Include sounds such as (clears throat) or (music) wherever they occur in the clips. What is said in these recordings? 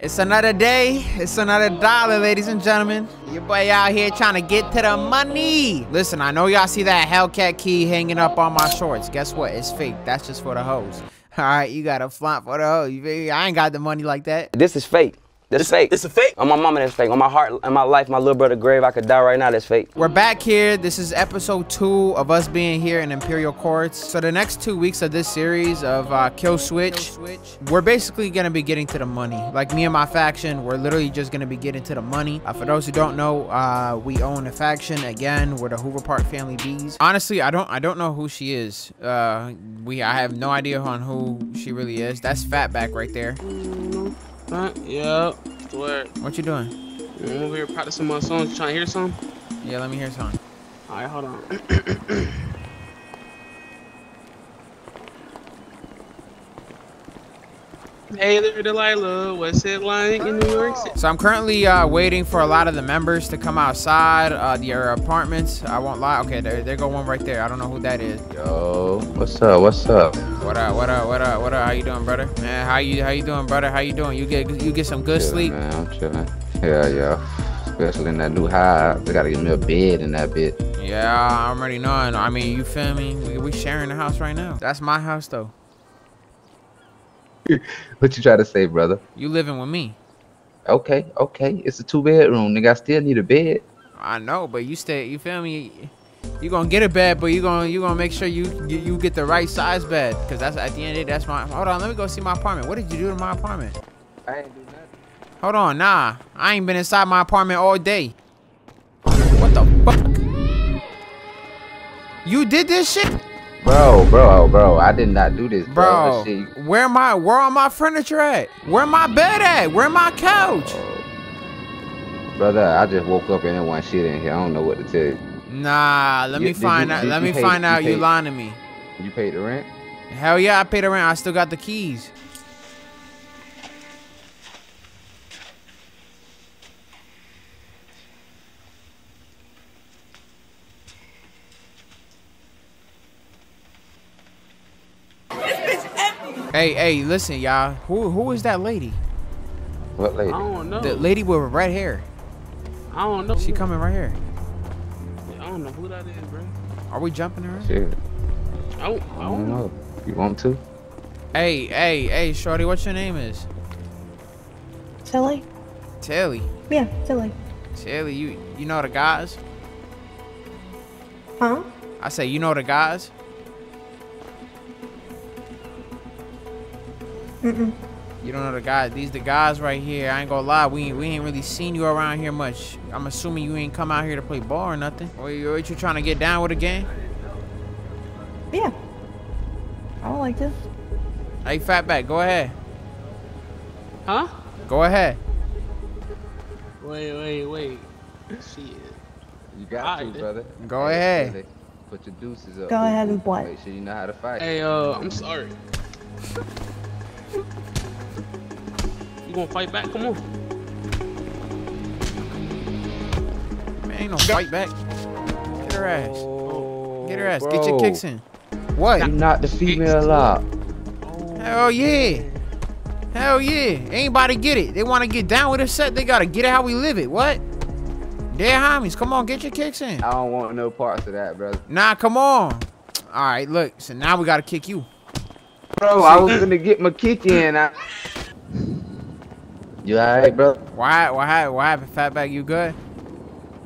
It's another day. It's another dollar, ladies and gentlemen. Your boy out here trying to get to the money. Listen, I know y'all see that Hellcat key hanging up on my shorts. Guess what? It's fake. That's just for the hoes. (laughs) All right, you got a flaunt for the hoes. I ain't got the money like that. This is fake. This, is fake. This is fake? On my mama, that's fake. On my heart, and my life, my little brother grave, I could die right now. That's fake. We're back here. This is episode two of us being here in Imperial Courts. So the next two weeks of this series of uh, Kill Switch, we're basically gonna be getting to the money. Like me and my faction, we're literally just gonna be getting to the money. Uh, for those who don't know, uh, we own a faction. Again, we're the Hoover Park Family Bees. Honestly, I don't, I don't know who she is. Uh, we, I have no idea on who she really is. That's Fatback right there. Huh? Yep. Where? What you doing? I'm over here practicing my songs. You trying to hear some? Yeah, let me hear something. Alright, hold on. (clears throat) hey there, Delilah. What's it like in New York City? So I'm currently uh, waiting for a lot of the members to come outside uh, their apartments. I won't lie. Okay, there, there go one right there. I don't know who that is. Yo, what's up? What's up? What up? What up? What up? What up? How you doing, brother? Man, how you how you doing, brother? How you doing? You get you get some good Chilling, sleep. Man, I'm chilling. Yeah, yeah. Especially in that new high. They gotta give me a bed in that bit. Yeah, I'm already knowing. I mean, you feel me? We, we sharing the house right now. That's my house though. (laughs) What you try to say, brother? You living with me. Okay, okay. It's a two bedroom. Nigga, I still need a bed. I know, but you stay. You feel me? You gonna get a bed, but you gonna you gonna make sure you you, get the right size bed, cause that's at the end of the day. That's my. Hold on, let me go see my apartment. What did you do to my apartment? I ain't do nothing. Hold on, nah. I ain't been inside my apartment all day. What the fuck? You did this shit? Bro, bro, bro. I did not do this, bro. Bro, where my where all my furniture at? Where my bed at? Where my couch? Oh. brother, I just woke up and there wasn't shit in here. I don't know what to tell you. Nah, let You- me find you- out. Let me find you out you lying to me. You paid the rent? Hell yeah, I paid the rent. I still got the keys. Hey, hey, listen, y'all. Who who is that lady? What lady? I don't know. The lady with red hair. I don't know. She coming right here. I don't know who that is, bro. Are we jumping her? Shit. I don't, I I don't don't know. know. You want to? Hey, hey, hey, shorty, what's your name is? Tilly? Telly. Yeah, Tilly. Telly, you you know the guys? Huh? I say you know the guys? You don't know the guys. These the guys right here. I ain't gonna lie. We ain't, we ain't really seen you around here much. I'm assuming you ain't come out here to play ball or nothing. Or you, what you trying to get down with a game? Yeah. I don't like this. Hey, Fatback, go ahead. Huh? Go ahead. Wait, wait, wait. Shit. You got Alright, to, then. brother. Go Hey, ahead. Tilly, Put your deuces up. Go boo, ahead boo. and what? Make sure you know how to fight. Hey, uh, I'm sorry. You gonna fight back? Come on. Man, ain't no fight back. Get her ass. Oh, Get her ass. Get your kicks in. What? You knocked the female out. Hell yeah. Hell yeah. Anybody get it. They want to get down with a set, they got to get it how we live it. What? Dead homies, come on, get your kicks in. I don't want no parts of that, brother. Nah, come on. All right, look. So now we got to kick you. Bro, I was (laughs) gonna get my kick in. I... You alright, bro? Why, what happened? What happened, Fatback? You good?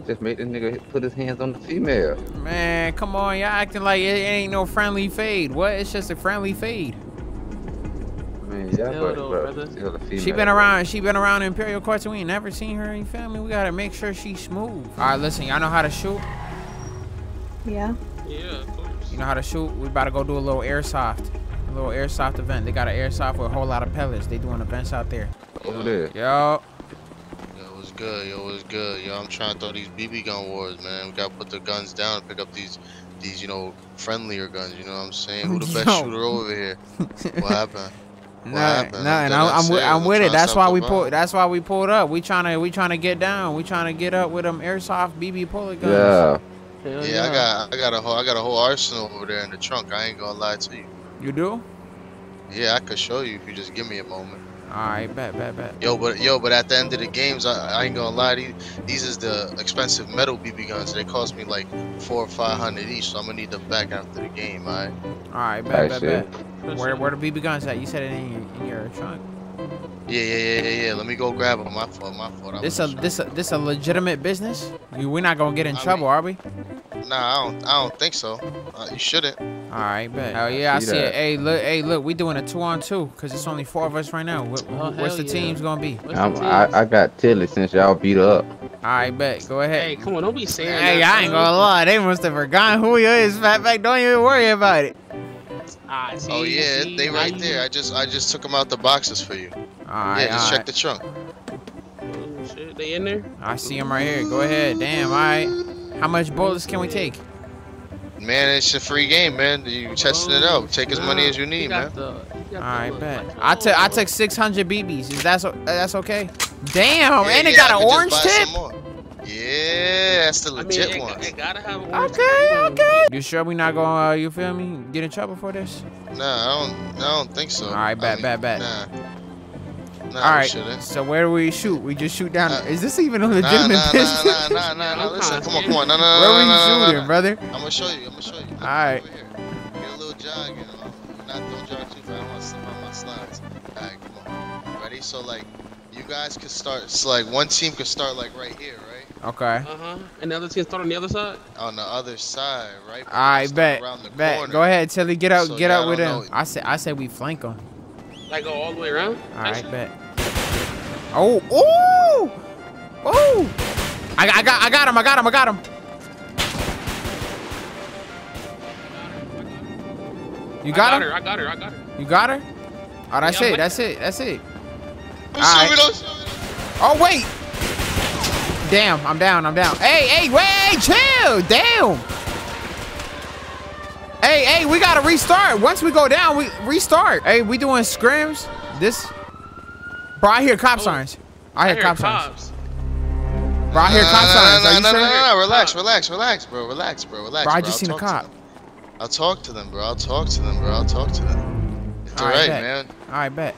Just made this nigga put his hands on the female. Man, come on. Y'all acting like it, it ain't no friendly fade. What? It's just a friendly fade. Man, yeah, Still though, bro, brother. still a female. She been around. She been around Imperial Courts. and We ain't never seen her. You feel me? We gotta make sure she's smooth. All right, listen. Y'all know how to shoot. Yeah. Yeah, of course. You know how to shoot. We about to go do a little airsoft. A little airsoft event. They got an airsoft with a whole lot of pellets. They doing events out there. Over there. Yo. Yo, what's good? Yo, what's good? Yo, I'm trying to throw these BB gun wars, man. We gotta put the guns down and pick up these, these, you know, friendlier guns. You know what I'm saying? Who the best (laughs) shooter over here? (laughs) What happened? What Nah, happened? nah, and dead I'm, I'm, with. I'm with it. That's why we vibe. pulled. That's why we pulled up. We trying to, we trying to get down. We trying to get up with them airsoft BB bullet guns. Yeah. Hell Yeah, I got, I got a whole, I got a whole arsenal over there in the trunk. I ain't gonna lie to you. You do? Yeah, I could show you if you just give me a moment. Alright, bet, bet, bet. Yo, but yo, but at the end of the games, I, I ain't gonna lie. These, these is the expensive metal BB guns. They cost me like four or five hundred each, so I'm gonna need them back after the game. Alright. Alright, bet, Alright, bet, shit. bet. Where, where the BB guns at? You said it in your, in your trunk. Yeah, yeah, yeah, yeah, yeah. Let me go grab them. My fault, my fault. I This a this a this a legitimate business? We're not gonna get in I trouble, mean- are we? Nah, I don't. I don't think so. Uh, you shouldn't. All right, bet. Hell yeah, I See see it. Hey, look, hey, look, we doing a two on two because it's only four of us right now. What, Oh, what's the yeah. teams gonna be? What's I'm, the I. I got Tilly since y'all beat up. All right, bet. Go ahead. Hey, come on, don't be saying Hey, that. I ain't gonna lie. They must have forgotten who he is. Fat back, don't even worry about it. Ah, see, Oh yeah, see, they right there. I just I just took them out the boxes for you. All right, yeah, just all check right. the trunk. Oh, shit, they in there? I see them right here. Go ahead. Damn. All right. How much bullets can we take? Man, it's a free game, man. You testing it out. Take as many as you need, got man. the- he All right, the- bet. I took I took 600 BBs. Is that so, that's okay? Damn, Yeah, and it yeah, got an orange tip. Some more. Yeah, that's the I mean, legit it, one. it gotta have a Okay, okay. You sure we not gonna, uh, you feel me, get in trouble for this? Nah, I don't. I don't think so. All right, I bet, mean, bet, bet. Nah. Nah, All we right. shouldn't. So where do we shoot? We just shoot down. Uh, is this even a Nah, nah, legitimate nah, business? nah, nah, nah, nah. I'm Listen, come on, come on. No, no, no, Where no, we shooting, brother? I'm gonna show you. I'm gonna show you. All right. Over here. Get a little jog in. uh, Not don't jog too fast. I don't want to slip on my slides. All right, come on. Ready? So like, you guys could start. So like, one team could start like right here, right? Okay. Uh-huh. And the other team start on the other side? On the other side, right? But All right, start bet. around the Bet. corner. Go ahead, Tilly. Get out. So get out with don't him. I said. I said we flank him. Like go all the way around? All right, bet. Oh, oh, oh! I, I got, I got him. I got him. I got him. You I got, got him? her, I got her, I got her. You got her? Oh, that's Yeah, it. but- That's it. That's it. Don't Alright. me, don't shoot me. Oh wait. Damn, I'm down. I'm down. Hey, hey, wait, chill. Damn. Hey, hey, we gotta restart. Once we go down, we restart. Hey, we doing scrims. This, bro. I hear cop Oh. sirens. I hear, hear cop sirens. cops. Bro, I hear Nah, cop nah, sirens. nah, Are you nah, sure? nah, nah, nah, Relax, relax, relax, bro. Relax, bro. Relax. Bro, I bro. just I'll seen a cop. I'll talk to them, bro. I'll talk to them, bro. I'll talk to them. It's Alright, alright, man. All right, bet.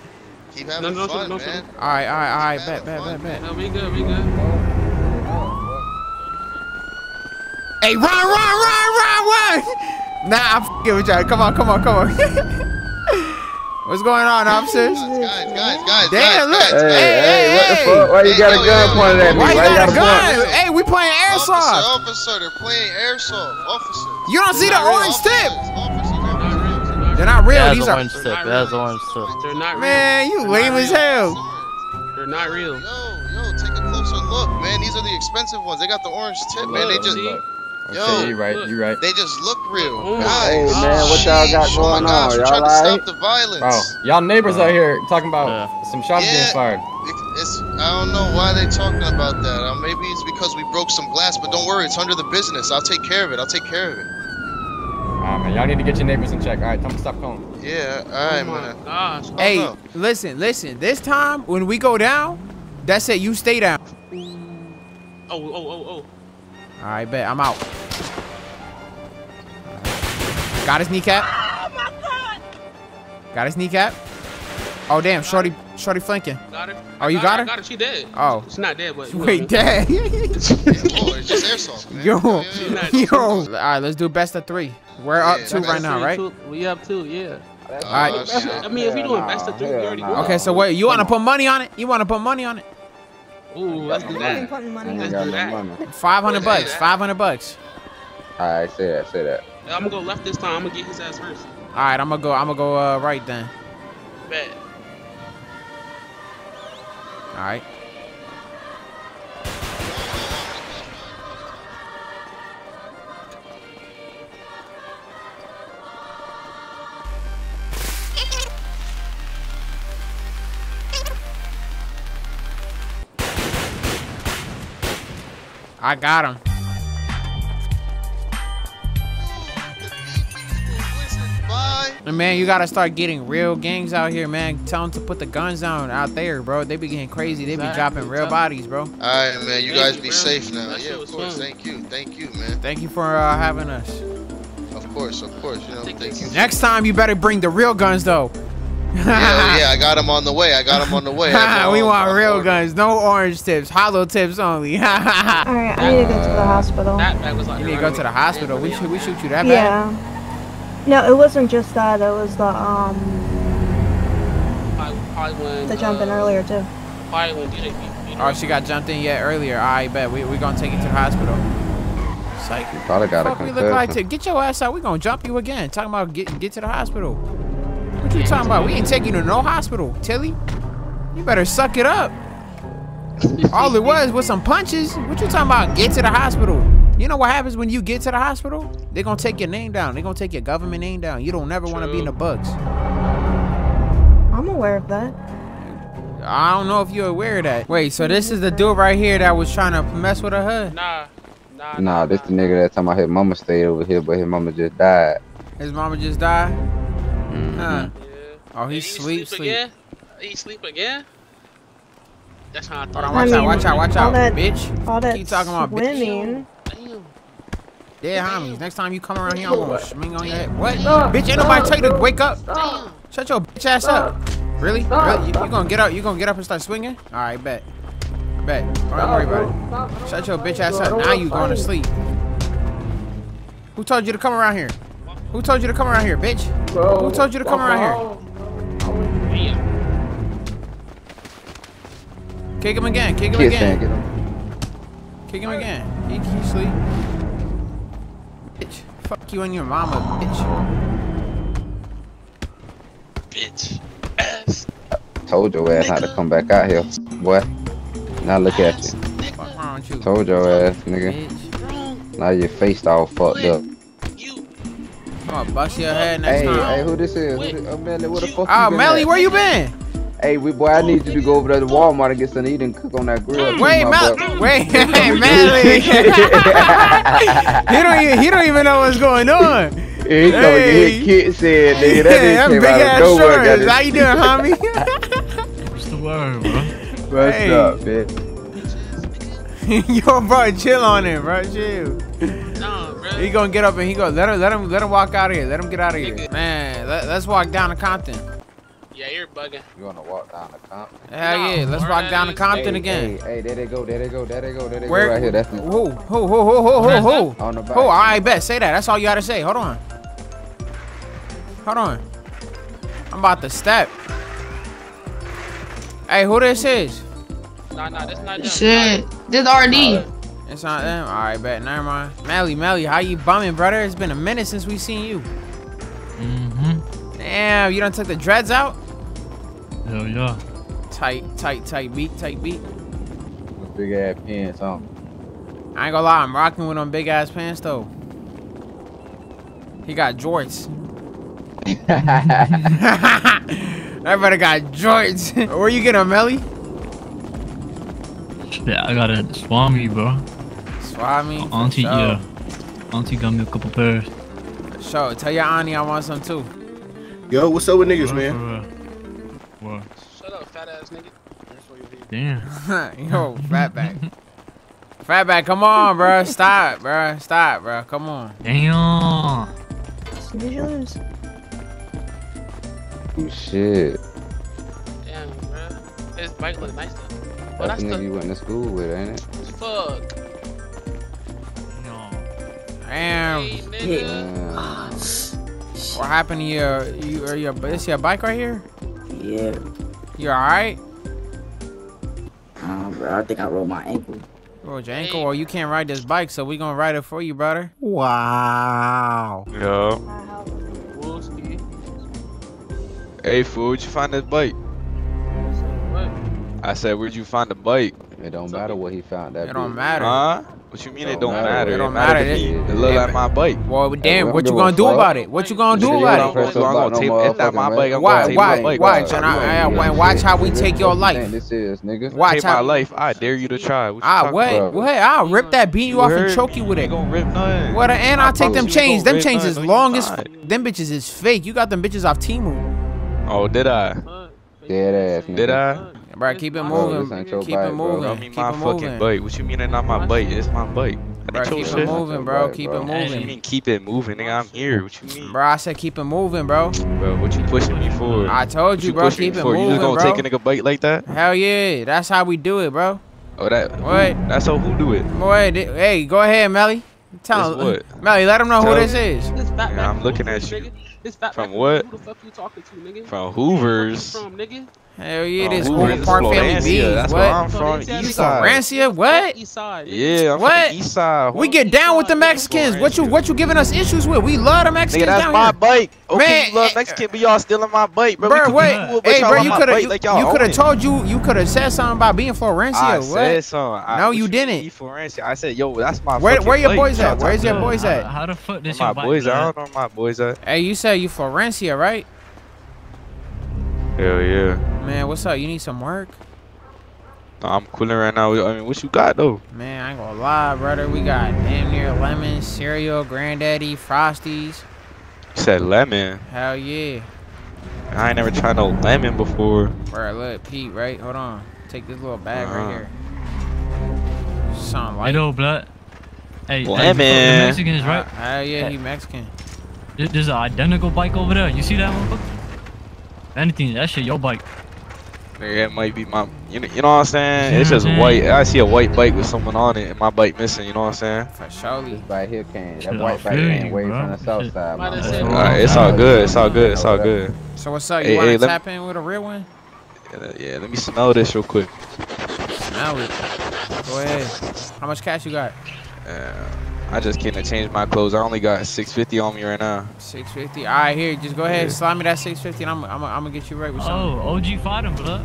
Keep having no, fun, no, no, man. All right, all right, all right, bet, bet, bet, bet. No, we good, we good. Hey, run, run, run, run, run! Nah, I'm f***ing with y'all. Come on, come on, come on. (laughs) What's going on, officers? Guys, guys, guys, guys, Damn, guys, look. Hey, Hey, hey, hey, what the fuck? Why you Hey, got yo, a gun yo, pointed at me? Why you Why got a point? gun? Hey, we playing airsoft. officer, officer, they're playing airsoft. Officer. You don't see the Not real orange tip? Officers, They're not real. It has These an are. orange tip. It has orange tip. They're not real. Man, you They're lame as hell. They're not real. Yo, yo, take a closer look, man. These are the expensive ones. They got the orange tip, man. They just, see? yo, you right, you right. they just look real. Oh guys, Hey, man, what y'all got sheesh, going oh gosh, on? Y'all trying to alright? stop the violence. Bro, y'all neighbors out here talking about Yeah. some shots Yeah. being fired. It's, I don't know why they talking about that. Uh, maybe it's because we broke some glass, but don't worry, it's under the business. I'll take care of it. I'll take care of it. Alright, man, y'all need to get your neighbors in check. Alright, tell them to stop calling. Yeah, all Oh right, my man. gosh. Oh, Hey, no. listen, listen. This time when we go down, that's it. You stay down. Oh, oh, oh, oh. All right, bet. I'm out. Got his kneecap. Oh my god! Got his kneecap. Oh damn, shorty, shorty flanking. Got her. Oh, you I got her? Got her. She dead. Oh. She's not dead, but. Wait, what I mean. dad. Oh, it's just airsoft, man. Yo, Yeah, yeah, yeah. yo. All right, let's do best of three. We're up two right now, Three, right? two- We up two, yeah. All right. shit. I mean, if we doing best of three, we already Okay, so wait, You want to put money on it? You want to put money on it? Ooh, let's do I'm that. putting money I on do that. Five hundred bucks. Five hundred bucks. Alright, say that, say that. I'm gonna go left this time. I'm gonna get his ass first. All right, I'm gonna go. I'm gonna go uh, right then. Bet. All right. I got him. Bye. And man, you gotta start getting real gangs out here, man. Tell them to put the guns down out there, bro. They be getting crazy. They be dropping real bodies, bro. All right, man. You guys be safe now. Yeah, of course. Thank you. Thank you, man. Thank you for uh, having us. Of course, of course. You know, thank you. Next time, you better bring the real guns, though. Yeah, yeah, I got him on the way. I got him on the way. I have (laughs) my we own- want real order. guns, no orange tips, hollow tips only. (laughs) Alright, I need to go to the hospital. That bag was like. need to go to the hospital. We should we shoot you that bad? Yeah. No, it wasn't just that. It was the um Probably, probably when, the jumping uh, earlier too. Probably when DJ beat, beat Oh, she got jumped in yet earlier. I bet we we gonna take you to the hospital. Psych. Probably got a Fuck, we look like to get your ass out. We gonna jump you again. Talking about get get to the hospital. What you talking about? We ain't taking you to no hospital, Tilly. You better suck it up. All it was was some punches. What you talking about? Get to the hospital. You know what happens when you get to the hospital? They're gonna take your name down. They're gonna take your government name down. You don't never want to be in the bugs. I'm aware of that. I don't know if you're aware of that. Wait, so this is the dude right here that was trying to mess with her hood? Nah, nah. Nah, this the nigga that time I his mama stayed over here, but his mama just died. His mama just died? Mhm. Huh. Yeah. Oh, he Did sleep, sleep. again? He sleep again? That's how I Hold thought. on, I watch out, watch out, watch all out, that- bitch. All that Keep talking about bitch. swimming. Damn. Dead homies. Next time you come around here, I'm gonna swing on your head. What? Bitch, ain't nobody tell you to wake up. Shut your bitch ass up. Really? Really? You, you gonna get up? You gonna get up and start swinging? All right, bet. Bet. Don't worry about it. Shut your bitch ass up. Now you going to sleep. Who told you to come around here? Who told you to come around here, bitch? Who told you to come around here? Damn. Kick him again. Kick him Kids again. get him. Kick him again. He, he sleep. Bitch. Fuck you and your mama, bitch. Bitch. Ass. Told your ass not to come back out here, boy. Now look at you. Nigga. Fuck wrong with you? Told your ass, nigga. Bitch. Now your face all fucked up. You. I'm gonna bust your head next Hey, time. hey, who this is? Who this, oh, Melly, where the fuck ah, you Oh, been Melly, at? where you been? Hey, we boy, I oh, need you to go over there to oh. Walmart and get something to eat and cook on that grill. Wait, Mel, wait, hey, (laughs) (laughs) Melly. he don't even, (laughs) he don't even know what's going on. Yeah, he coming to Hey. get kid said, nigga. That Yeah, nigga came big out ass of nowhere. got How you doing, homie? What's the word, bro? What's Hey. up, man? Yo, bro, chill on it, bro, chill. Nah, bro. He gonna get up and he go, let him, let him, let him walk out of here. Let him get out of here. Man, let, let's walk down to Compton. Yeah, you're bugging. You wanna walk down to Compton? Hell Nah, yeah, let's where walk down to? Compton hey, again. Hey, hey, there they go, there they go, there they go, there they Where? go right here. That's the, Who, who, who, who, who, who, who? on the back. Who? I bet. Say that. That's all you gotta say. Hold on. Hold on. I'm about to step. Hey, who this is? Nah, nah, that's not them. Shit, this RD. It's not them. All right, bet. Never mind. Melly, Melly, how you bumming, brother? It's been a minute since we seen you. Mm-hmm. Damn, you done took the dreads out? Hell yeah. Tight, tight, tight beat, tight beat. Big ass pants on. I ain't gonna lie, I'm rocking with them big ass pants though. He got jorts. (laughs) that brother got jorts. (laughs) Where you get 'em, Melly? Shit, I got a Swami, bro. Swami. for Auntie, sure. yeah. Auntie got me a couple pairs. For Sure. Tell your auntie I want some too. Yo, what's up with niggas, For man? real. What? Shut up, fat ass nigga. Damn. (laughs) Yo, fatback. Fatback, come on, bro. Stop, bro. Stop, bro. Come on. Damn. Did you lose? Oh, shit. Damn, bro. His bike look nice though. But That's that's the nigga you went to school with, ain't it? fuck. No. Damn. Hey, What happened to your you or your this your bike right here? Yeah, You alright? um, bro, I think I rolled my ankle. Rolled your ankle or you can't ride this bike, so we gonna ride it for you, brother. Wow. Yo. Hey, fool, where'd you find this bike? I said, where'd you find the bike? It don't matter what he found that It don't matter. Huh? What you mean it don't matter? It don't matter. to It- me. It look like my bike. Well, damn, we what you gonna do fuck. about it? What you gonna do you about it? press So I'm gonna tape- no if that my bike, I'm. Why, why, my bike. watch, Watch. and I, I, You wa- ain't watch how we take your life. think This is nigga. Watch Tape my life. I dare you to try. What you Ah, what? about? What? I'll rip that bean you You off and choke you with it. ain't gonna rip nothing. What? And I I'll take them promise you ain't chains. Them chains nothing. is No, long as. Them bitches is fake. You got them bitches off Temu. Oh, did I? Fuck. Dead ass. Did I? Bro, keep it moving. this keep bike, it bro. moving. Tell Keep my it fucking moving. bike. What you mean it's not my bike? It's my bike. Bro, keep it moving, bro. Right, Keep bro. it What you mean keep it moving, nigga? I'm here. What you mean? Bro, I said keep it moving, bro. Bro, what you pushing me for? I told What you, bro. Keep it for? You just gonna bro. take a nigga bite like that? Hell yeah. That's how we do it, bro. Oh, that. who- What? That's how who do it? Boy, hey, go ahead, Melly. Tell This him. what? Melly, let him know who this is. This fat Yeah, I'm looking at you. nigga. This fat From what? Who the fuck you talking to, nigga? From Hoovers. from, nigga? Hell yeah, From this Hoovers. whole This Park Family Florencia. Bees. That's where What? I'm from. Florencia, East side. Rancia, what? East side. Yeah, I'm What? from east side. We get down with the Mexicans. What you what you giving us issues with? We love the Nigga, Mexicans that's down my here. bike. Okay, Man, you love Mexican, but y'all stealing my bike, bro. Bro, we wait, cool, hey, y'all bro, you could have y'all you could have told you you could have said something about being Florencia. I what? said something. I- No, you didn't. you Florencia? I said, yo, that's my Where fucking where your boys at? Where's your boys at? how the fuck this about? your My bike, boys, I don't know where my boys at. Hey, you said you Florencia, right? Hell yeah. Man, what's up? You need some work? No, I'm cooling right now. I mean, what you got though? Man, I ain't gonna lie, brother. We got damn near lemon, cereal, granddaddy, frosties. You said lemon. Hell yeah. I ain't never tried no lemon before. Bro, look, Pete, right? Hold on. Take this little bag Uh-huh. right here. Sound Hey, like though, blood. Hey, hey, Lemon. fuck the Mexicans, right? Uh, hell yeah, he Mexican. There's an identical bike over there. You see that one? Anything, that shit your bike. Nigga, it might be my. You know, you know what I'm saying? You It's just what I'm white. I see a white bike with someone on it, and my bike missing. You know what I'm saying? For surely. This bike here came. That I white bike feel came way from the south Shit. side. Might man. Alright, it's all good. It's all good. It's all good. So what's up? Hey, You wanna hey, let me- tap in with a real one? Yeah, yeah, let me smell this real quick. Now it. Go ahead. How much cash you got? Uh, I just can't change my clothes. I only got 650 on me right now. 650. All right, here. Just go ahead. Slide me that 650 and I'm, I'm, I'm gonna get you right with oh, something. Oh, OG fought him, blood.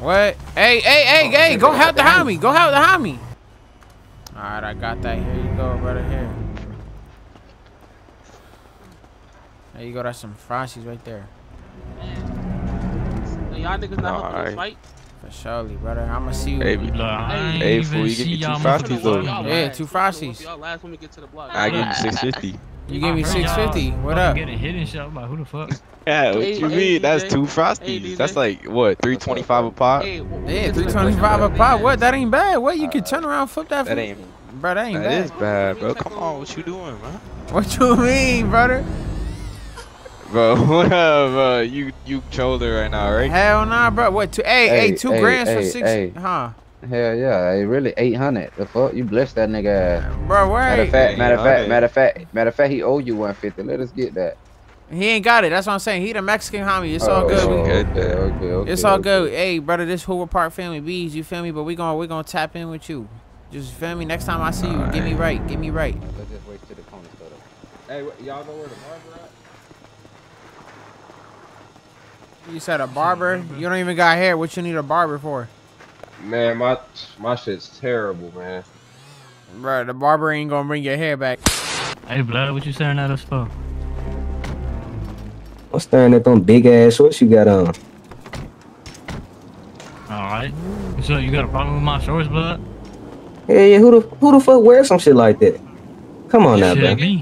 What? Hey, hey, hey, oh, hey, go help the homie. Go help the homie. All right, I got that. Here you go, brother. Here. There you go. That's some frosties right there. So y'all niggas not helping Alright. us fight? For surely, brother. I'm gonna see you. Hey, Blood, I Hey, hey, fool, you give me two y'all Frosties, motherfuckers though. Yeah, last. two Frosties. Y'all last when we get to the block. I give you 650. You give me I heard y'all 650. What fucking up? Getting hit and shit. I'm like, who the fuck? (laughs) Yeah, what Hey, you hey, mean? That's DJ. two frosties. DJ. That's like what? 325 a pop? Hey, Yeah, get to the 325 a block, pop. What? That ain't bad. What? You can turn around, flip that. That foot. ain't. Bro, that ain't That bad. is bad, bro. Come on, what you doing, man? What you mean, brother? Bro, (laughs) what up, bro? You you shoulder right now, right? Hell nah, bro. What? Two, hey, hey, Hey, two hey, grands for six. hey. Huh? Hell yeah, hey, really 800. The fuck? You blessed that nigga ass. Bro, Matter of fact, matter of fact, matter of fact, matter of fact, he owe you 150. Let us get that. He ain't got it. That's what I'm saying. He the Mexican homie. It's all Oh, good. oh, good. Okay, okay, okay. It's all okay. good. Hey, brother, this Hoover Park family bees. You feel me? But we gonna we gonna tap in with you. Just feel me. Next time I see you, get me right. Get me right. Let's just wait till the corner store. Hey, y'all know where the barber at? You said a barber. You don't even got hair. What you need a barber for? Man, my my shit's terrible, man. Bro, the barber ain't gonna bring your hair back. Hey, blood, what you staring at us for? I'm staring at them big ass shorts you got on. Alright. So, you got a problem with my shorts, blood? Yeah, yeah. Who the who the fuck wears some shit like that? Come on now, Shit, bro.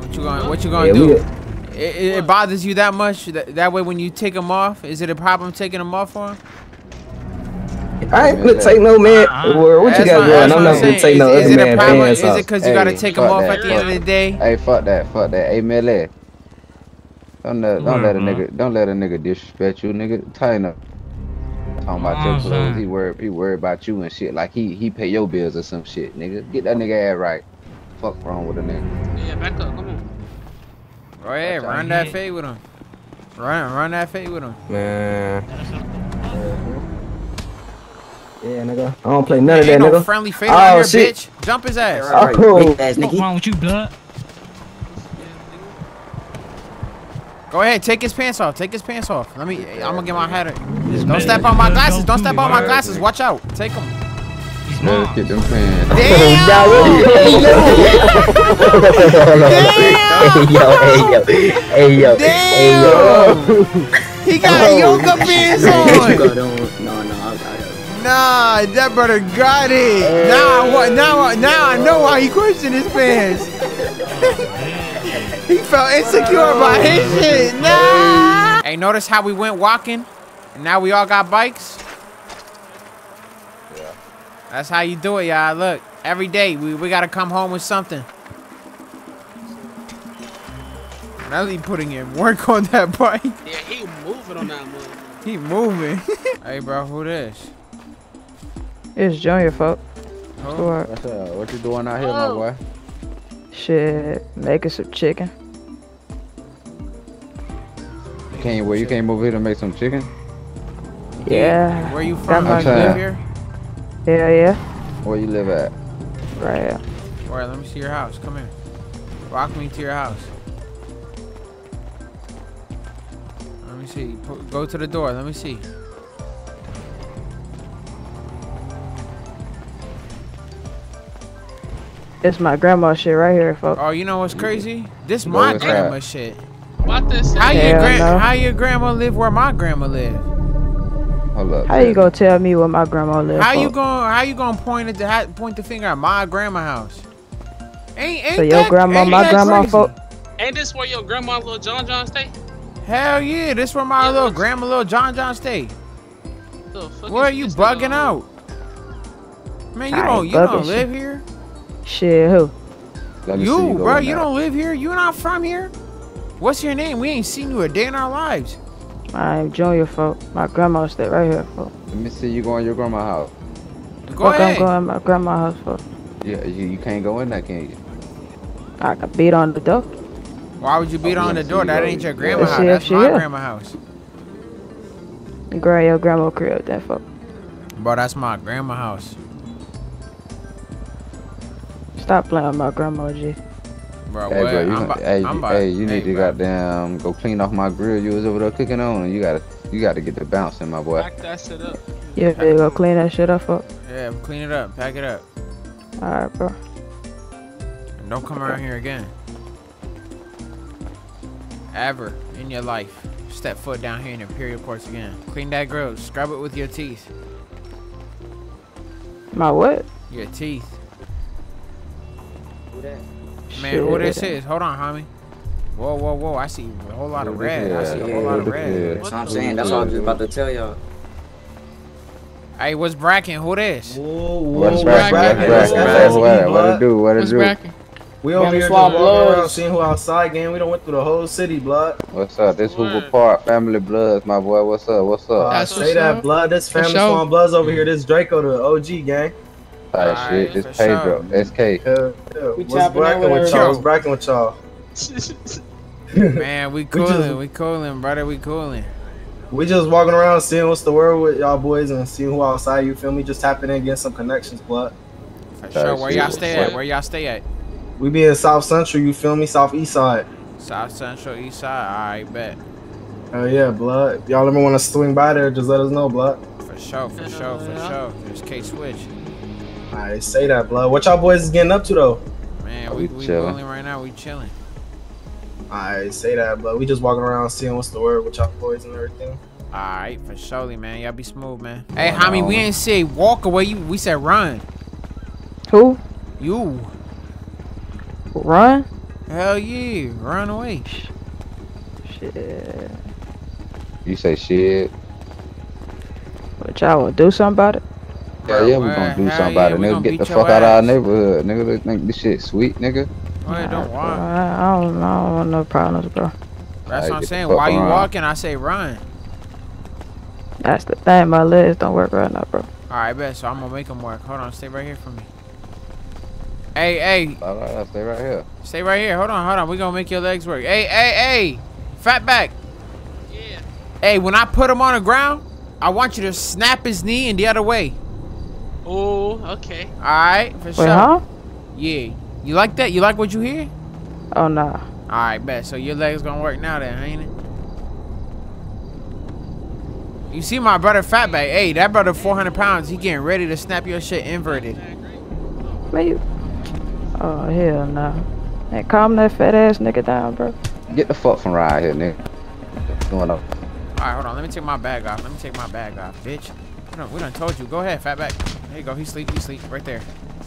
What you gonna What you gonna Yeah, do? We- It, it, it bothers you that much? That, that way, when you take them off, is it a problem taking them off for him? I ain't gonna take no man. Uh-huh. Word, what you That's got what- going? I'm not gonna saying. take no Is- other is it a man problem- pants is it off. 'cause you gotta take them off that, at the end of the day? Hey, fuck that, fuck that. Hey, Melly. Don't let, don't let a mm-hmm. nigga, don't let a nigga disrespect you, nigga. Tighten up. Talking about your Oh, clothes, he worried, he worried about you and shit. Like he, he pay your bills or some shit, nigga. Get that nigga ass right. Fuck wrong with a nigga. Yeah, back up. Come on. Go ahead, Watch run that fade with him. Run, run that fade with him. Man. Yeah, nigga. I don't play none of that, Ain't no nigga. friendly fade oh, around here, shit. bitch. Jump his ass. Oh, What's wrong with you, blood? Go ahead, take his pants off. Take his pants off. Let me. I'm gonna get my hat. Don't step on my glasses. Don't step on my glasses. Watch out. Take them. Let's get them pants. Hey yo, hey yo, hey yo, hey yo. He got yoga pants What you on. got on? No, no, I got it. Nah, that brother got it. Now what? Now, now I know why he questioned his pants. (laughs) he felt insecure about his shit. Nah. Hey, notice how we went walking, and now we all got bikes. That's how you do it, y'all. Look, Every day, we, we gotta come home with something. Melly putting in work on that (laughs) bike. Yeah, he moving on that move. He moving. (laughs) hey, bro, who this? It's Junior, folk. Who? Sure. What's up? What you doing out here, my Oh. boy? Shit, making some chicken. You can't where you came over here to make some chicken? Yeah. Where you Got from? my You live here? Yeah, yeah. Where you live at? Right. yeah. All right, let me see your house. Come here. Walk me to your house. Let me see. Go to the door. Let me see. It's my grandma shit right here, folk. Oh, you know what's crazy? This Go my inside. grandma shit. What this? How your Hell gran- no. How your grandma live where my grandma live? Hold up. How you gonna tell me where my grandma live? How you folk? going? How you gonna point at the ha- point the finger at my grandma house? Ain't ain't So your that, grandma, ain't my that grandma, crazy? folk. Ain't this where your grandma, little John John stay? Hell yeah, this where my Yeah, little grandma, little John John stay. Where are you bugging nigga? out? Man, you I don't you don't live shit. here. Shit, who? Let You, bro, you there. don't live here. You not from here. What's your name? We ain't seen you a day in our lives. I'm Junior, folk. My grandma stay right here, folk. Let me see you go in your grandma house. Go Fuck, ahead. I'm going to my grandma's house, folk. Yeah, you, you can't go in there, can you? I can beat on the door. Why would you beat Oh, on the door? That ain't your grandma house. see That's she my here. grandma house. Grab your grandma crib, that folk. Bro, that's my grandma house. Stop playing with my grandma, G. Bro, Hey, what? bro, you, I'm gonna- about, hey, I'm you- about, hey, you need hey, to bro. goddamn go clean off my grill you was over there cooking on. And you gotta, you gotta get the bounce in, my boy. Back that shit up. Yeah, you go clean that shit up, folk. Yeah, clean it up. Pack it up. Alright, bro. And don't come around here again. Ever in your life. Step foot down here in Imperial Courts again. Clean that grill. Scrub it with your teeth. My what? Your teeth. Man, who this is? Hold on, homie. Whoa, whoa, whoa. I see a whole lot of red. I see a whole lot of red. That's what I'm saying. That's what I was just about to tell y'all. Hey, what's bracking? Who this? Whoa, What's whoa, back? what's What's back? back? What's What, what, what it do? What it do? cracking? We over here Swap walking around, Bloods. seeing who outside game. We done went through the whole city, blood. What's up? This Hoover Park Family Bloods, my boy. What's up? What's up? Uh, say that, up. blood. This family sure. Swan Bloods over here. This Draco, the OG gang. Alright, Alright, shit. It's for Pedro, SK. Yeah, yeah. We What's tapping bracking with with y'all? What's bracking with y'all? Man, we just- cooling. We cooling, brother. We cooling. We just walking around seeing what's the word with y'all boys and seeing who outside. You feel me? Just tapping in, getting some connections, blood. For sure. Where y'all stay at? Where y'all stay at? We be in South Central. You feel me? Southeast side. South Central, East Side. Alright, bet. Oh yeah, blood. Y'all ever want to swing by there, just let us know, blood. For sure, for sure, for sure. There's K Switch. I say that, blood. What y'all boys is getting up to though? Man, we, we we chilling. cooling right now. We chilling. I say that, but we just walking around seeing what's the word with y'all boys and everything. Alright, for surely, man. Y'all be smooth, man. Hey, homie, we ain't say walk away. You, we said run. Who? You. Run? Hell yeah. Run away. Shit. You say shit. But y'all will do something about it? Yeah, yeah, we gonna do hell something yeah, about it, nigga. Get the your fuck out of our neighborhood, nigga. They think this shit sweet, nigga. Why don't Bro, walk? I, I don't, I don't want no problems, bro. That's what I'm saying. fuck While you around. walking, I say run. That's the thing. My legs don't work right now, bro. Alright, bet. So I'm gonna make them work. Hold on. Stay right here for me. Hey, hey. All right, I'll stay right here. Stay right here. Hold on, hold on. We gonna make your legs work. Hey, hey, hey. Fat back. Yeah. Hey, when I put him on the ground, I want you to snap his knee in the other way. Oh, okay. All right, for sure. Wait, huh? Yeah. You like that? You like what you hear? Oh, nah. All right, bet. So your legs gonna work now then, ain't it? You see my brother Fatback. Hey, that brother 400 pounds. He getting ready to snap your shit inverted. Man, you... Oh, hell nah. Man, calm that fat ass nigga down, bro. Get the fuck from right here, nigga. What's going on? All right, hold on. Let me take my bag off. Let me take my bag off, bitch. We done, we done told you. Go ahead, Fatback. There you go. He sleep. He sleep right there.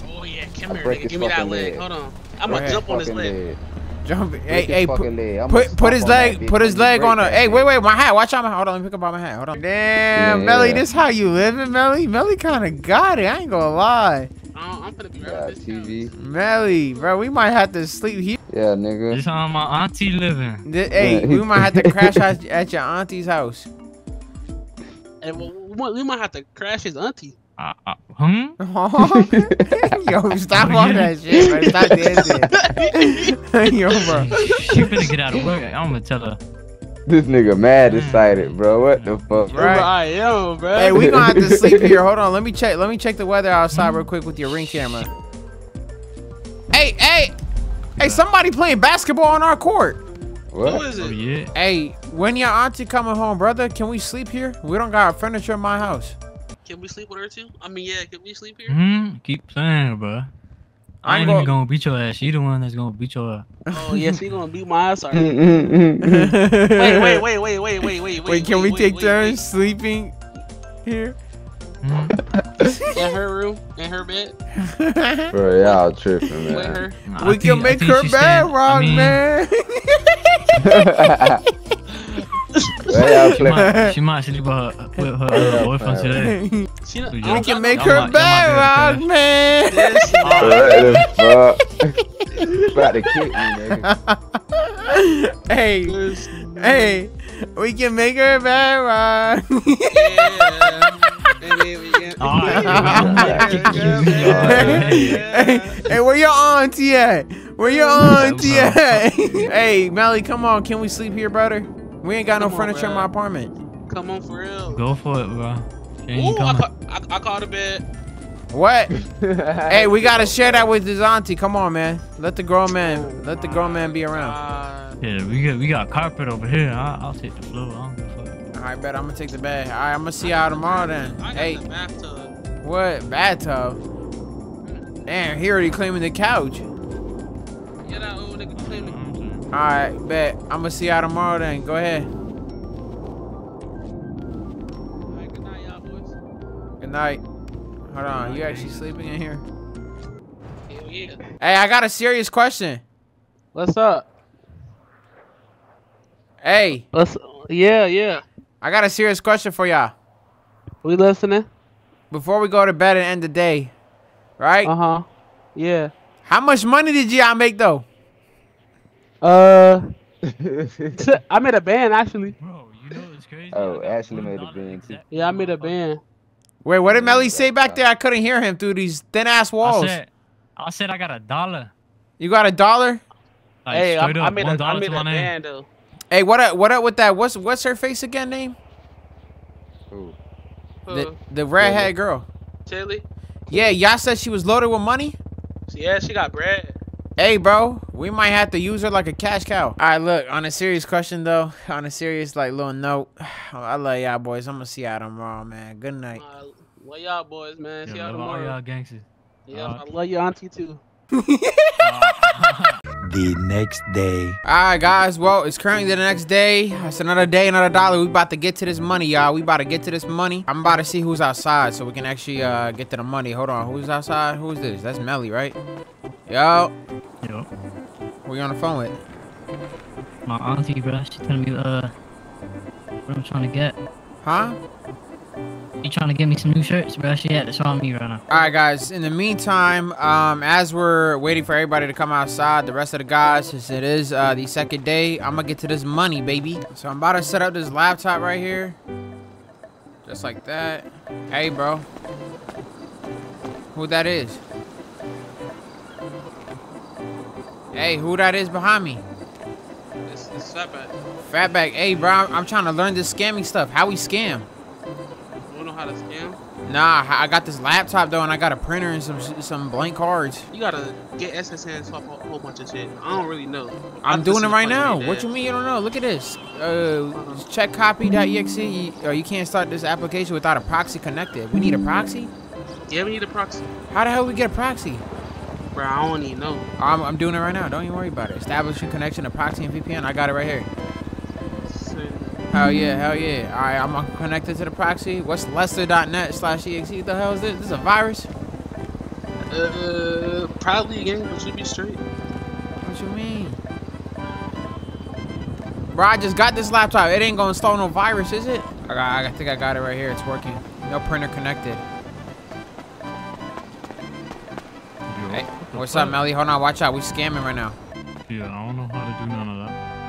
Oh yeah, come I'll here, nigga. Give me that leg. leg. Hold on. I'm gonna jump on his leg. leg. Jump. Hey, Break his hey, put, leg. Put, put his leg, put his leg on a. that Hey, wait, wait, my hat. Watch out, my. Hold on, let me pick up my hat. Hold on. Damn, Yeah. Melly, this how you living, Melly? Melly kind of got it. I ain't gonna lie. Uh, I'm I'm gonna be right Got with this. TV. Melly, bro, we might have to sleep here. Yeah, nigga. This how my auntie living. Th- Hey, we might have to crash (laughs) at, at your auntie's house. And we, we might- we might have to crash his auntie. Uh, uh, hmm? (laughs) Yo, stop all that shit, bro. Stop (laughs) dancing. (laughs) Yo, bro. She better get out of work. I'm gonna tell her. This nigga mad excited, bro. What the fuck? Right. I am, bro. Hey, we gonna have to sleep here. Hold on, let me check. Let me check the weather outside real quick with your ring camera. Hey, hey, hey! Somebody playing basketball on our court. Who is Oh it? yeah. Hey, when your auntie coming home, brother? Can we sleep here? We don't got furniture in my house. Can we sleep with her too? I mean, yeah. Can we sleep here? Hmm. Keep playing, bro. I I'm ain't go- even gonna beat your ass. She the one that's gonna beat your ass. Oh yeah, she gonna beat my ass. Mm, Already. mm, mm, Wait, mm. wait, wait, wait, wait, wait, wait, Wait, can we take wait, turns sleeping here? In her room, in her bed, (laughs) Bro, y'all tripping, with man. her? I we think- can I make her she bad stand- I rock, mean, man. (laughs) Where She might, she might sleep with her, with her uh, boyfriend today. She, not- We I can make her y'all might- bad y'all rock, man. Yes, (laughs) What the fuck? About to kick me, nigga. hey, yes, hey, we can make her bed rock. yeah. And then we can- (laughs) Alright. hey, hey, where your auntie at? Where your auntie at? (laughs) hey, Melly, come on. Can we sleep here, brother? We ain't got no Come on, furniture in my apartment. Come on for real. Go for it, bro. She Ooh, I, ca- I, I called a bed. What? (laughs) hey, we gotta share that with his auntie. Come on, man. Let the grown man, let the grown man be around. Uh, Yeah, we got we got carpet over here. I, I'll take the floor. I don't give a fuck. All right, bet I'm gonna take the bed. All right, I'm gonna see y'all tomorrow then. I Hey, the bathtub. what bathtub? Damn, he already claiming the couch. Yeah, that old nigga claiming. All right, bet I'm gonna see y'all tomorrow then. Go ahead. All right, good night, y'all boys. Good night. Hold on, you actually sleeping in here? Hell yeah. Hey, I got a serious question. What's up? Hey, What's yeah, yeah. I got a serious question for y'all. We listening? Before we go to bed and end the day, right? Uh huh. Yeah. How much money did y'all make though? Uh, (laughs) I made a band actually. Bro, you know it's crazy. Oh, Ashley made a band too. Yeah, I made a band. Wait, what did Melly say back there? I couldn't hear him through these thin ass walls. I walls. said, I said I got a dollar. You got a dollar? Like hey, I, straight I made one a, I dollar made a band though. Hey, what up? What up with that? What's what's her face again? Name? Ooh. The Uh, the redhead girl. Chili. Yeah, y'all said she was loaded with money. Yeah, she got bread. Hey, bro, we might have to use her like a cash cow. All right, look. On a serious question though, on a serious like little note, (sighs) I love y'all boys. I'm gonna see y'all tomorrow, man. Good night. Uh, love y'all boys, man. See y'all love all tomorrow. y'all gangsters. Yeah, Uh, I love your auntie too. (laughs) (laughs) The next day. All right, guys. Well, it's currently the next day. It's another day, another dollar. We about to get to this money, y'all. We about to get to this money. I'm about to see who's outside so we can actually uh, get to the money. Hold on. Who's outside? Who's this? That's Melly, right? Yo. Yo, Who you on the phone with? my auntie, bro. She telling me uh, what I'm trying to get. Huh? She trying to get me some new shirts, bro. She had to show me right now. All right, guys. In the meantime, um, as we're waiting for everybody to come outside, the rest of the guys, since it is uh, the second day, I'm gonna get to this money, baby. So I'm about to set up this laptop right here, just like that. Hey, bro. Who that is? Hey, who that is behind me? It's, it's Fatback. Fatback. Hey, bro. I'm, I'm trying to learn this scamming stuff. How we scam? How to scam? Nah, I got this laptop though, and I got a printer and some some blank cards. You gotta get SSN swap a whole bunch of shit. I don't really know. I'm doing it right now. What you mean you don't know? Look at this. Uh, check copy.exe. You, uh, you can't start this application without a proxy connected. We need a proxy? Yeah, we need a proxy. How the hell we get a proxy? Bro, I don't even know. I'm, I'm doing it right now. Don't even worry about it. Establish a connection to proxy and VPN. I got it right here. Hell yeah, hell yeah. All right, I'm connected to the proxy. What's lester.net slash exe? The hell is this? This is a virus? Uh, probably again, but you be straight. What you mean? Bro, I just got this laptop. It ain't gonna install no virus, is it? I, got, I think I got it right here. It's working. No printer connected. Hey, What's up, Melly? Hold on, watch out. We scamming right now. Yeah, I don't know how to do none of that.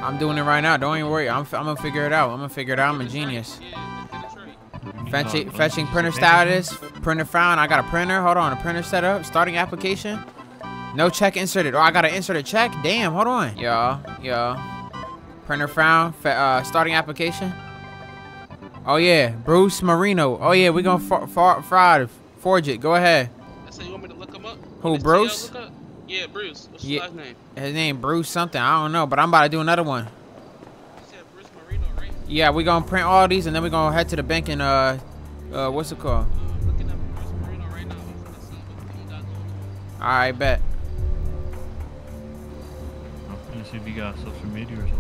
I'm doing it right now. Don't even worry. I'm, I'm gonna figure it out. I'm gonna figure it out. I'm a genius. Fetching, fetching printer status. Printer found. I got a printer. Hold on. A printer set up. Starting application. No check inserted. Oh, I gotta insert a check. Damn. Hold on. Yeah. Yeah. Printer found. Fe uh, starting application. Oh yeah, Bruce Marino. Oh yeah, we gonna for, for, fraud forge it. Go ahead. That's so you want me to look him up? Who, Bruce? TL look up? Yeah, Bruce. What's his Yeah. last name? His name Bruce something. I don't know, but I'm about to do another one. Yeah, we're gonna print all these and then we're gonna head to the bank and uh, uh, what's it called? All right, bet. I'm gonna see if you got social media or something.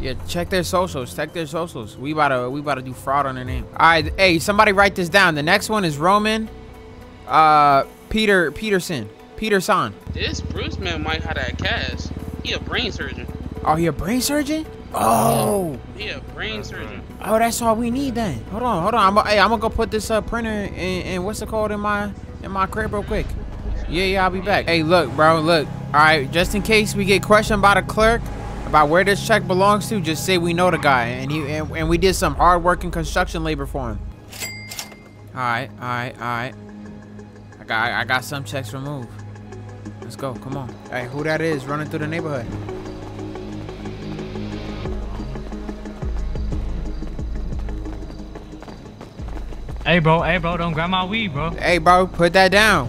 Yeah, check their socials. Check their socials. We about to we about to do fraud on their name. All right, hey, somebody write this down. The next one is Roman, uh, Peter Peterson, Peterson. This Bruce man might have that cash. He a brain surgeon. Oh, he a brain surgeon? Oh. He a brain surgeon. Oh, that's all we need then. Hold on, hold on. I'm, hey, I'm gonna go put this uh, printer in, in what's it called in my in my crib real quick. Yeah, yeah, I'll be back. Hey, look, bro, look. All right, just in case we get questioned by the clerk about where this check belongs to, just say we know the guy and he and, and we did some hard working construction labor for him. All right, all right, all right. I got I got some checks removed. Let's go. Come on. Hey, who that is running through the neighborhood? Hey, bro. Hey, bro. Don't grab my weed, bro. Hey, bro, put that down.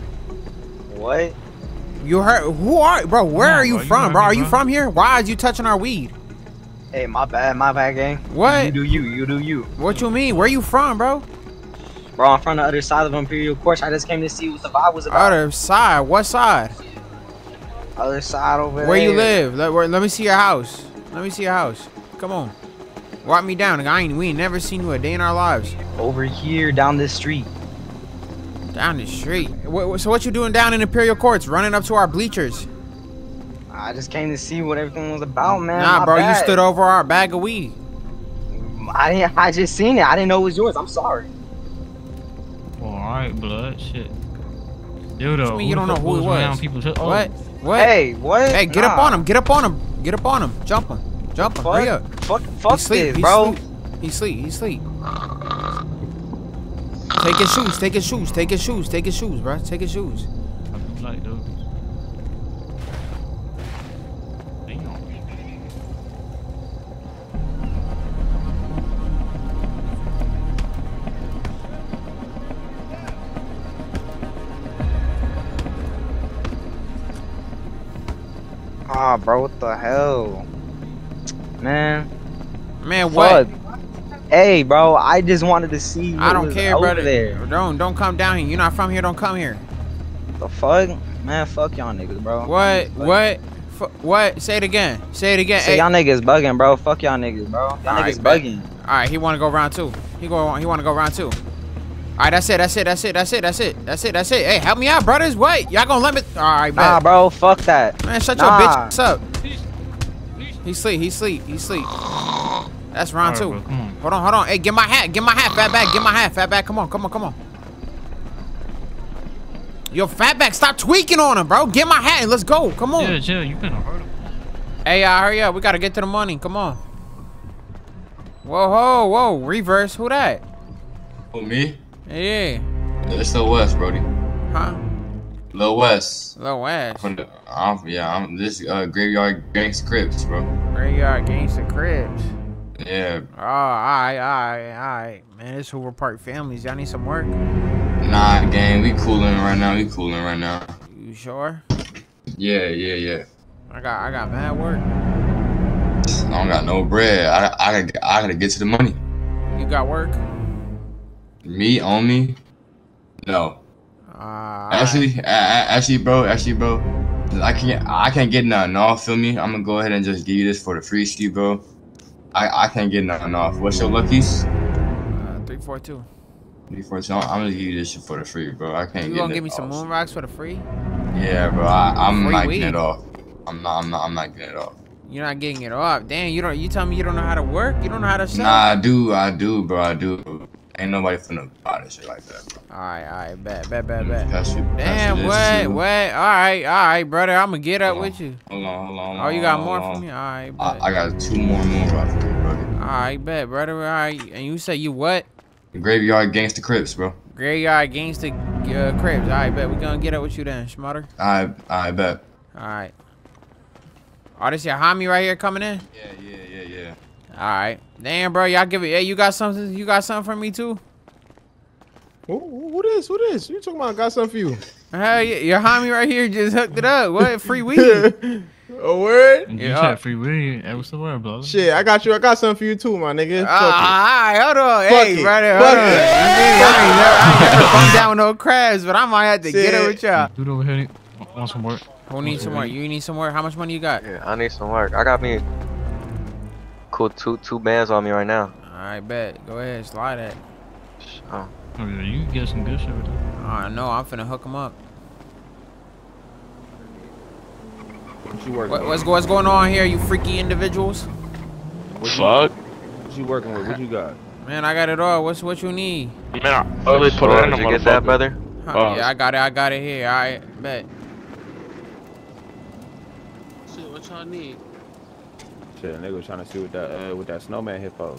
What? You heard? Who are, bro? Where on, are you bro, from, heard bro? me, Are you bro. from here? Why is you touching our weed? Hey, my bad, my bad, gang. What? You do you, you do you. What you mean? Where you from, bro? Bro, I'm from the other side of Imperial Courts. I just came to see what the vibe was about. Other side. What side? Other side over there. Where you live? Let, where, let me see your house. Let me see your house. Come on. Walk me down. I ain't. We ain't never seen you a day in our lives. Over here, down this street. Down the street. What, what- so what you doing down in Imperial Courts? Running up to our bleachers? I just came to see what everything was about, man. nah, My bro. You stood over our bag of weed. I didn't. I just seen it. I didn't know it was yours. I'm sorry. Alright, blood. Shit. Yo, though. You mean you don't know who it was? People oh, What? What? Hey, what? Hey, get up on him. Get up on him. Get up on him. Jump him. Jump him. Hurry up. Fuck, fuck He sleep. this, He bro. sleep. He sleep. He sleep. Take his shoes. Take his shoes. Take his shoes. Take his shoes, bro. Take his shoes. Uh, Like those. Ah, bro, what the hell, man? Man, what? Fuck. Hey, bro, I just wanted to see. I don't care, brother. There. Don't don't come down here. You're not from here. Don't come here. The fuck, man? Fuck y'all niggas, bro. What? What? F- what? Say it again. Say it again. Say Hey. y'all niggas bugging, bro. Fuck y'all niggas, bro. Y'all All niggas right, bugging. All right, he want to go round two. He go. He want to go round two. All right, that's it. That's it. That's it. That's it. That's it. That's it. That's it. Hey, help me out, brothers. Wait, y'all gonna let me? All right, Nah, bro. Fuck that. Man, shut nah. your bitch ass up. He sleep. He sleep. He sleep. That's round All two. bro, come on. Hold on. Hold on. Hey, get my hat. Get my hat. Fatback. Get my hat. Fatback. Come on. Come on. Come on. Yo, Fatback, stop tweaking on him, bro. Get my hat and let's go. Come on. Yeah, chill. You finna hurt him. Hey, uh, hurry up. We gotta get to the money. Come on. Whoa, whoa, whoa. Reverse. Who that? Who, me? Yeah. It's Lil West, Brody. Huh? Lil West. Lil West. The, I'm, yeah, I'm this uh, graveyard gangsta crips, bro. Graveyard Gangsta Crips. Yeah, Oh, alright, alright, alright. Man, this Hoover Park families. Y'all need some work? nah, gang, we cooling right now. We cooling right now. You sure? Yeah, yeah, yeah. I got I got mad work. I don't got no bread. I, I, I gotta get to the money. You got work? Me on me? No. Uh, Actually, a- actually, bro, actually, bro, I can't, I can't get nothing off. Feel me? I'm gonna go ahead and just give you this for the free ski, bro. I, I can't get nothing off. What's your luckies? uh, 342. Before so I'm gonna give you this shit for the free, bro. I can't You get gonna give me some moon rocks for the free? Yeah, bro. I, I'm Free not weed. getting it off. I'm not. I'm not. I'm not getting it off. You're not getting it off. Damn, you don't you tell me you don't know how to work? You don't know how to sell? Nah, I do. I do, bro. I do. Ain't nobody finna buy this shit like that, bro. All right, all right, bet, bet, bet, bet. Pass you- pass Damn, you this, what, what? All right, all right, brother. I'm gonna get up with you. Hold on, hold on. Oh, you got more on. for me? All right, I. I got two more moon rock for you, brother. All right, bet, brother. All right, and you say you what? Graveyard Gangsta Crips, bro. Graveyard Gangsta uh, Crips. All right, bet. We gonna get up with you then, Schmutter. I I bet. All right. Oh, this your homie right here coming in? Yeah, yeah, yeah, yeah. All right. Damn, bro. Y'all give it. Hey, you got something? You got something for me too? Who, who who this? Who this? You talking about? I got something for you? (laughs) Hell yeah, your homie right here just hooked it up. What? Free weed? (laughs) A word? You Yeah. said free weed. Hey, what's the word, brother? Shit, I got you. I got something for you too, my nigga. Fuck Ah, all right, hold on. Fuck hey, it. brother, Fuck hold on. it. I, mean, I ain't never, I ain't never (laughs) come down with no crabs, but I might have to get it with y'all. Dude over here want some work. Who needs some work? You need some work? How much money you got? Yeah, I need some work. I got me cool two two bands on me right now. All right, bet. Go ahead, slide that. Oh. Oh, yeah, you can get some good shit with that. I know. I'm finna hook him up. What you working What, with? what's, what's going on here, you freaky individuals? What you- Fuck. What you working with? What you got? Man, I got it all. What's what you need? Man, I really put it in the Did you get that, brother? Huh, Oh. yeah, I got it. I got it here. All right, bet. Shit, what y'all need? Shit, nigga was trying to see what that uh, what that snowman hit for.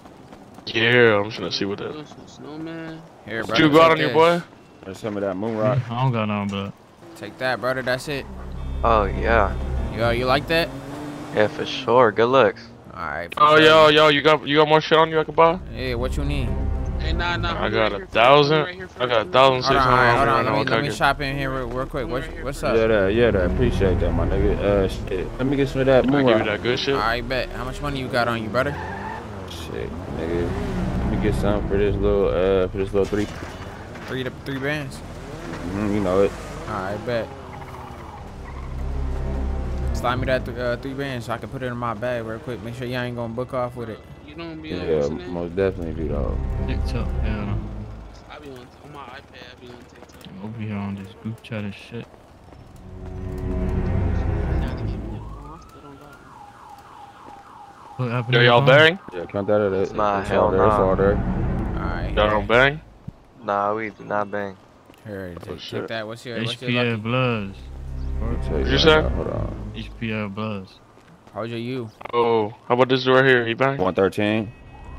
Yeah, I'm just gonna see what that. Some snowman. Here, What brother. you got take on your this. boy? There's some of that moon rock. I don't got none, but Take that, brother. That's it. Oh yeah, Yo, you like that? yeah for sure. Good looks. All right. for Oh, sure. yo, yo, you got you got more shit on you I can buy? Yeah, what you need? Hey, nah, nah. I got a thousand. right I got a thousand Hold on, hundred all right, on hold on. Let me, let me shop in here real, real quick. What's, what's up? Yeah, that, yeah, that. Appreciate that, my nigga. Uh, shit. Let me get some of that I give you that good shit. All right, bet. How much money you got on you, brother? Shit, nigga. Let me get some for this little uh for this little three. Three to three bands. Mm, you know it. All right, bet. Slide me that th uh, three bands so I can put it in my bag real quick. Make sure y'all ain't gonna book off with it. You don't be on Yeah, what's the name? most definitely do though. TikTok, yeah. no. I be on, on my iPad. I be on TikTok. Over here on this group chat and shit. What happened Yo, y'all your bang? Yeah, count that at it. Nah, it's hell all there. It's nah. all there. All right. Y'all don't bang? Nah, we do not bang. Here, take, shit. take that. What's your, what's your HPF? Bloods. What'd you right say? now, Hold on. HPF Bloods. How's your you? Oh, how about this right here? He bang? 113.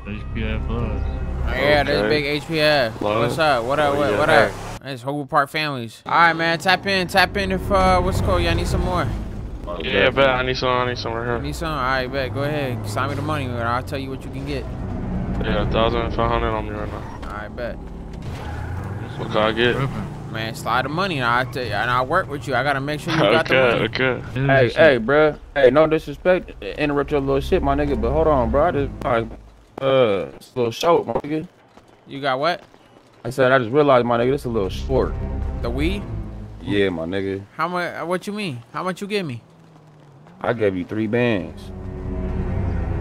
HPF Bloods. Oh, yeah, this big HPF. Love. What's up? What up? Oh, what, yeah. what up? It's Hope Park families. All right, man. Tap in. Tap in if, uh, what's it called? Y'all need some more? Most Yeah, definitely. bet. I need some. I need some right here. Need some? All right, bet. Go ahead. Sign me the money, and I'll tell you what you can get. Yeah, thousand five hundred on me right now. All right, bet. What can I get? Tripping. Man, slide the money, and I tell you, and I work with you. I gotta make sure you got the money. okay. okay. Hey, hey, bruh. Hey, no disrespect. Interrupt your little shit, my nigga. But hold on, bro. I just uh, it's a little short, my nigga. You got what? I said I just realized, my nigga, this a little short. The weed? Yeah, my nigga. How much? What you mean? How much you give me? I gave you three bands.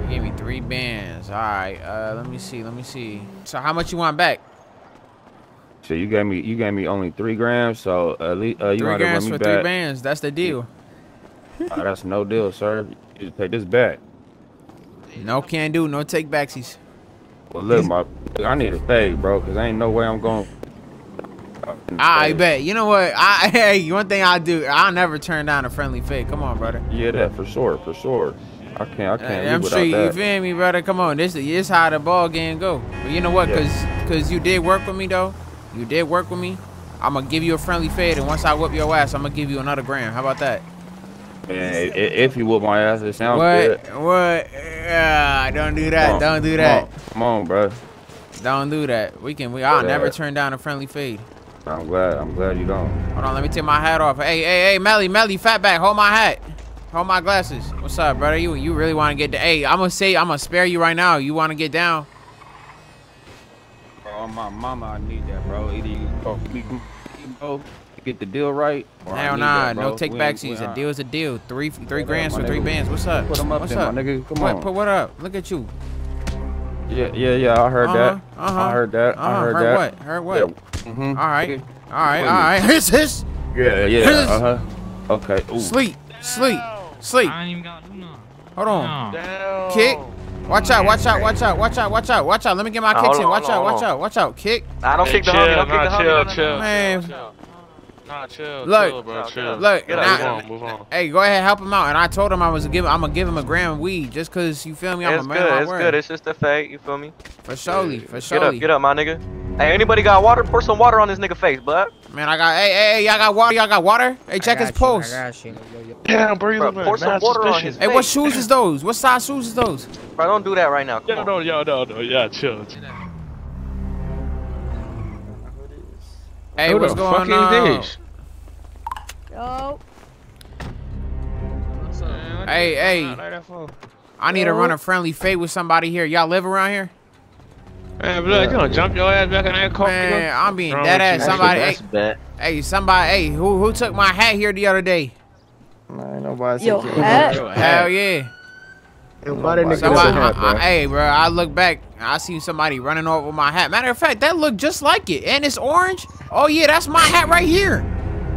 You gave me three bands. All right. Uh, let me see. Let me see. So how much you want back? So you gave me you gave me only three grams. So at least uh, you three want to run grams me for three back. bands. That's the deal. Ah, that's no deal, sir. You just pay this back. No can do. No take backsies. Well, look, my I need a fade, bro, cause ain't no way I'm going. (laughs) I bet. You know what? I (laughs) hey, one thing I do, I'll never turn down a friendly fade. Come on, brother. Yeah, that for sure, for sure. I can't, I can't I'm sure you, that. feel me, brother. Come on, this is how the ball game go. But you know what? Yeah. Cause, cause you did work with me though. You did work with me. I'm gonna give you a friendly fade, and once I whip your ass, I'm gonna give you another gram. How about that? Man, i- if you whoop my ass, it sounds what? good. What? Yeah, don't do that. Come don't do come that. on, Come on, bro. Don't do that. We can. We. I'll Yeah. never turn down a friendly fade. I'm glad. I'm glad you don't. Hold on, let me take my hat off. Hey, hey, hey, Melly, Melly, fatback, hold my hat. Hold my glasses. What's up, brother? You you really want to get the Hey, I'm gonna say I'm gonna spare you right now. You want to get down? Bro, on my mama, I need that, bro. Either you go, we can go get the deal right. Or Hell need nah, that, no take We back ain't- we seats. A ain't- deal's a deal. Three three up, grands my for three nigga? bands. What's up? Put 'em up What's then, up? my nigga. Come what, on. Put what up? Look at you. Yeah, yeah, yeah. I heard Uh-huh, that. uh-huh, I heard that. uh-huh. I heard, Heard that. what? Heard what? Yeah. Mm-hmm. All right. All right. All right. (laughs) Hiss, hiss. Yeah, yeah. Hiss. Uh huh. Okay. Ooh. Sleep, sleep, sleep. I ain't even got to do nothing. Hold on. No. Kick, Watch out, watch out, watch out, watch out, watch out, watch out. Let me get my Nah, kicks in. Watch out, watch out, watch out. Kick. I don't kick the chill, homie. Don't kick the chill, homie. No, no, chill. Man, Nah, chill, Look, chill, bro, chill. look. Get now- out, move on, move on. Hey, go ahead, help him out. And I told him I was give. I'm gonna give him a gram of weed just cause you feel me. I'm It's a man good. my It's word. good. It's just a fake. You feel me? For surely, for surely. Get up, get up, my nigga. Hey, anybody got water? Pour some water on this nigga face, bud. Man, I got. Hey, hey, hey, y'all got water? Y'all got water? Hey, check his pulse. Damn, bro, you Bro, look pour some mad water on suspicious. his Hey, face. what shoes is those? What size shoes is those? Bro, don't do that right now. Come Yeah, on. no, yo, no, no, yeah, chill. Hey, Who what's the going fuck is on? this? Yo. Hey, hey. I need to run a friendly fade with somebody here. Y'all live around here? Man, blood, you gonna jump your ass back in that car? Man, I'm being dead ass. Somebody, That's hey, bad. hey, somebody, hey, who who took my hat here the other day? Man, nobody Yo, said hat? Hell yeah. Nobody nigga Somebody, said hat, I- I- hey, bro, I look back, I see somebody running off with my hat. Matter of fact, that looked just like it, and it's orange. Oh yeah, that's my hat right here.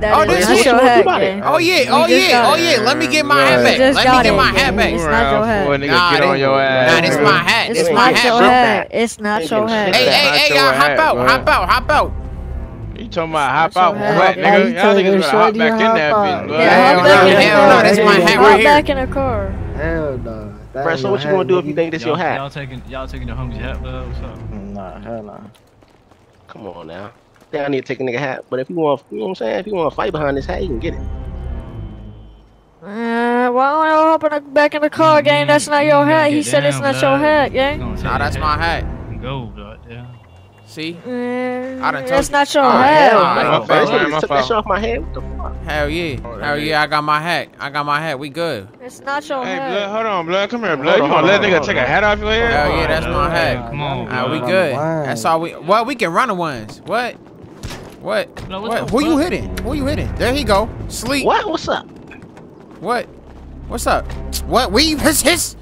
That oh, this is your hat, gang. Oh yeah, You oh yeah, oh, oh yeah. Let me get my hat back. Let me get it, my hat back. It's not your hat. Boy, nigga, Nah, get on your ass. Nah, this my hat. It's This my hat, bro. hat. It's not your hat. Hey, hey, hey, y'all, hop out, hop out, hop out. You talking about hop out hat. wet, nigga? Y'all told niggas you, better hop back in that out. bitch, bro. Yeah, Hell hop no, back in the hell no, that's my hat Hop right back in the car. Hell no. That Bruh, ain't so what you gonna do if you think this your Y'all- hat? Y'all taking y'all taking the homie's hat, bro? What's up? Nah, hell no. Come on now. Think I need to take a nigga hat, but if you want, you know what I'm saying? If you want to fight behind this hat, you can get it. Uh, why don't y'all hop in the, back in the car, gang? That's not your hat. He Get said it's not blood. your hat, You gang. Nah, the that's my hat. and Go, blood. Yeah. See? Uh, I done told that's you. not your Oh, hat. hell Nah, no. my my fault, fault, man. my Took that fault. shit off my head. What the fuck? Hell yeah. Hell yeah, I got my hat. I got my hat. We good. It's not your Hey, blood, hat. hold on, blood. Come here, blood. Hold You on, gonna hold let on, nigga hold take a on. hat off your head? Hell yeah, that's my hat. Come on, Ah, we good. Line. That's all we. Well, we can run the ones. What? What? No, what What? the Who you hitting? Who you hitting? There he go. Sleep. What? What's up? What? What's up? What? We hiss hiss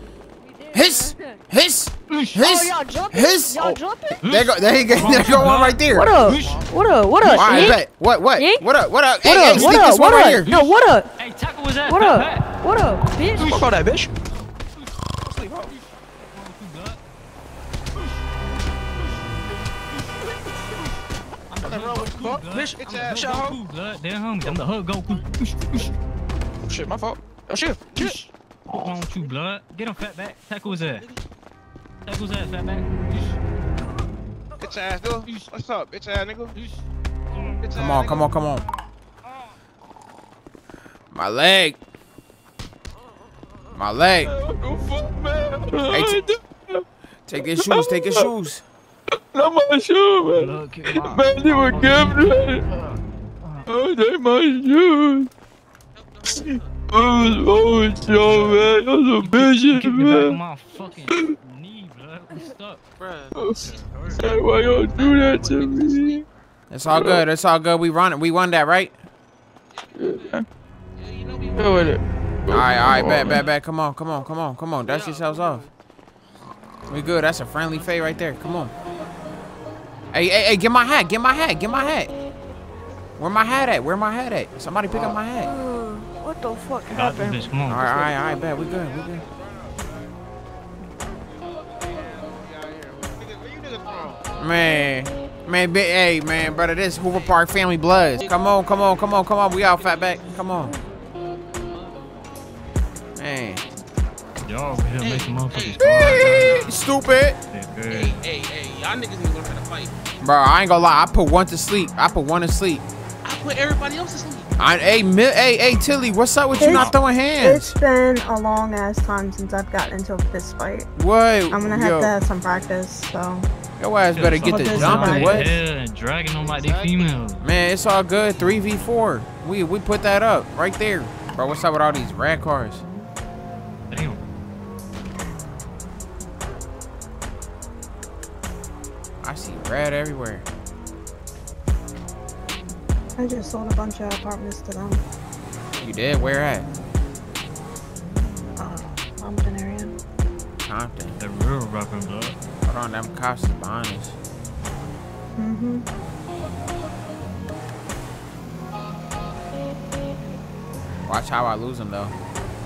hiss hiss Oh, hiss y'all jumping? hiss. Y'all oh. jumping? There go. There he go. (laughs) There go one right there. What up? What up? What All up? right, Yeet? bet. What? What? Yeet? What up? What up? Hey, What hey, up? sneak What this up? one What right up? here. No, what up? Hey, tackle was that? What Fat up? Pat. What up, bitch? Fuck all that, bitch. Bitch, I'm the hug Goku, blood. Damn homie, I'm the oh, hug Goku. Shit, my fault. Oh shit. Shit. What's wrong with you, blood? Get him, fat back. Tackle his ass. Tackle his ass, fat back. Bitch ass, dude. What's up, bitch ass nigga? Bitch Come ass on, nigga. come on, come on. My leg. My leg. What the fuck, man? Hey, take your shoes. Take your shoes. Not my shoe, man. Blood, kick him out. Man, you were gambling. Oh, they my shoes. Oh, oh, yo, man. You're some bitches, Kick back of man. my fucking knee, blood. I'm stuck. Hey, why y'all do that to me? It's all good. It's all good. We run it. We won that, right? Yeah. Go with it. All right, all right, bet, bet, bet. Come on, come on, come on, come on. Dust yourselves off. We good. That's a friendly fade right there. Come on. Hey, hey, hey, get my hat. Get my hat. Get my hat. Where my hat at? Where my hat at? Somebody pick up my hat. Uh, What the fuck Got this happened? bitch, come All on. right, all right, all right, bet. We good. We good. Man, man, bi- hey, man, brother, this Hoover Park family bloods. Come on, come on, come on, come on. We out, fat back. Come on. Man. Y'all over here making motherfuckers cry. (laughs) Stupid. Hey, hey, hey, y'all niggas Bro, I ain't gonna lie. I put one to sleep. I put one to sleep. I put everybody else to sleep. I, hey, Mi- hey, hey, Tilly, what's up with you not throwing hands? It's been a long ass time since I've gotten into a fist fight. What? I'm gonna have Yo. to have some practice, so. Your ass better get the Fuck this jumping. guy. What? Yeah, and dragging them like they females. Man, it's all good. 3v4. We we put that up right there. Bro, what's up with all these rad cars? I red everywhere. I just sold a bunch of apartments to them. You did? Where at? Uh, Compton area. Compton. The real rapping blood. Hold on, them cops is behind us. Mm-hmm. Watch how I lose them though.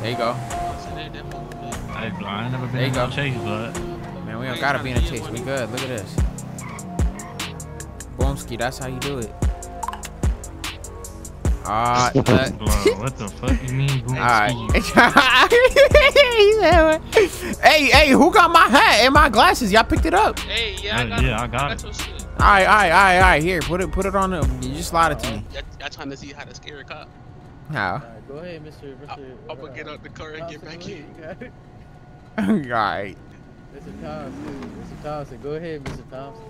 There you go. Hey, bro, I ain't never been There you in go. no chase, but Man, we don't gotta be in a chase. We good. Look at this. Boomski, that's how you do it. Ah, (laughs) uh, what the fuck you mean? Boom, Alright. ski? hey, hey, who got my hat and my glasses? Y'all picked it up. Hey, yeah, I Uh, got yeah, it. I got it. Alright, alright, alright, alright. Here, put it put it on the you just slide it to me. Y'all, y'all trying to see how to scare a cop? How? Go ahead, Mr. Mr. I'm gonna get out the car and get back in. alright. Mr. Thompson, Mr. Thompson, go ahead, Mr. Thompson.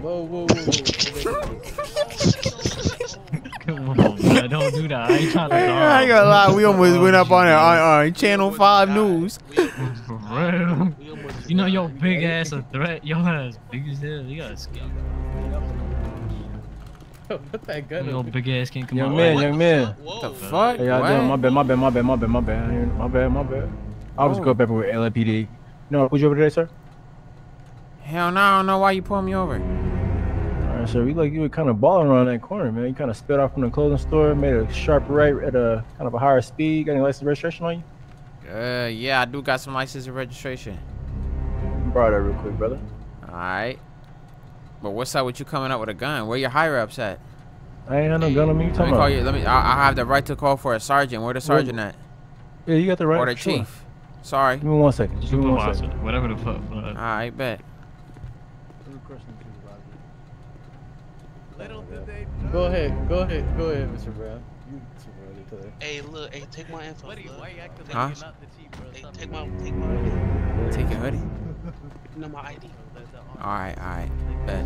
Whoa, whoa, whoa, (laughs) Come on, bro, don't do that. I ain't trying to I ain't gonna lie, we almost went up on it on, on Channel 5 News. (laughs) For real. You know your big ass a threat. Your ass big as hell. You gotta scale. Put that gun Your big ass can't come Young out. man, young man. What the fuck? Hey, y'all doing? My bad, my bad, my bad, my bad, my bad. My bad, my bad. I was Oh. go up with LAPD. You know, put you over today, sir? Hell no, I don't know why you pulled me over. Alright, sir. We like you were kind of balling around that corner, man. You kind of sped off from the clothing store, made a sharp right at a kind of a higher speed. Got any license registration on you? Uh, yeah, I do got some license and registration. Borrow that real quick, brother. Alright. But what's up with you coming up with a gun? Where your higher ups at? I ain't had no gun on me. You Let me call about? you. Let me. I, I have the right to call for a sergeant. Where the sergeant at? Yeah, you got the right. Or the sure. chief? Sorry. Give me one second. Just give me one Supervisor, whatever the fuck. But Alright, bet. Go ahead, go ahead, go ahead, Mr. Brown. You supervisor today. Hey, look, hey, take my info. Buddy, why you acting Huh? Hey, take my, take my, Take your hoodie. you know my ID. Alright, alright. Bet.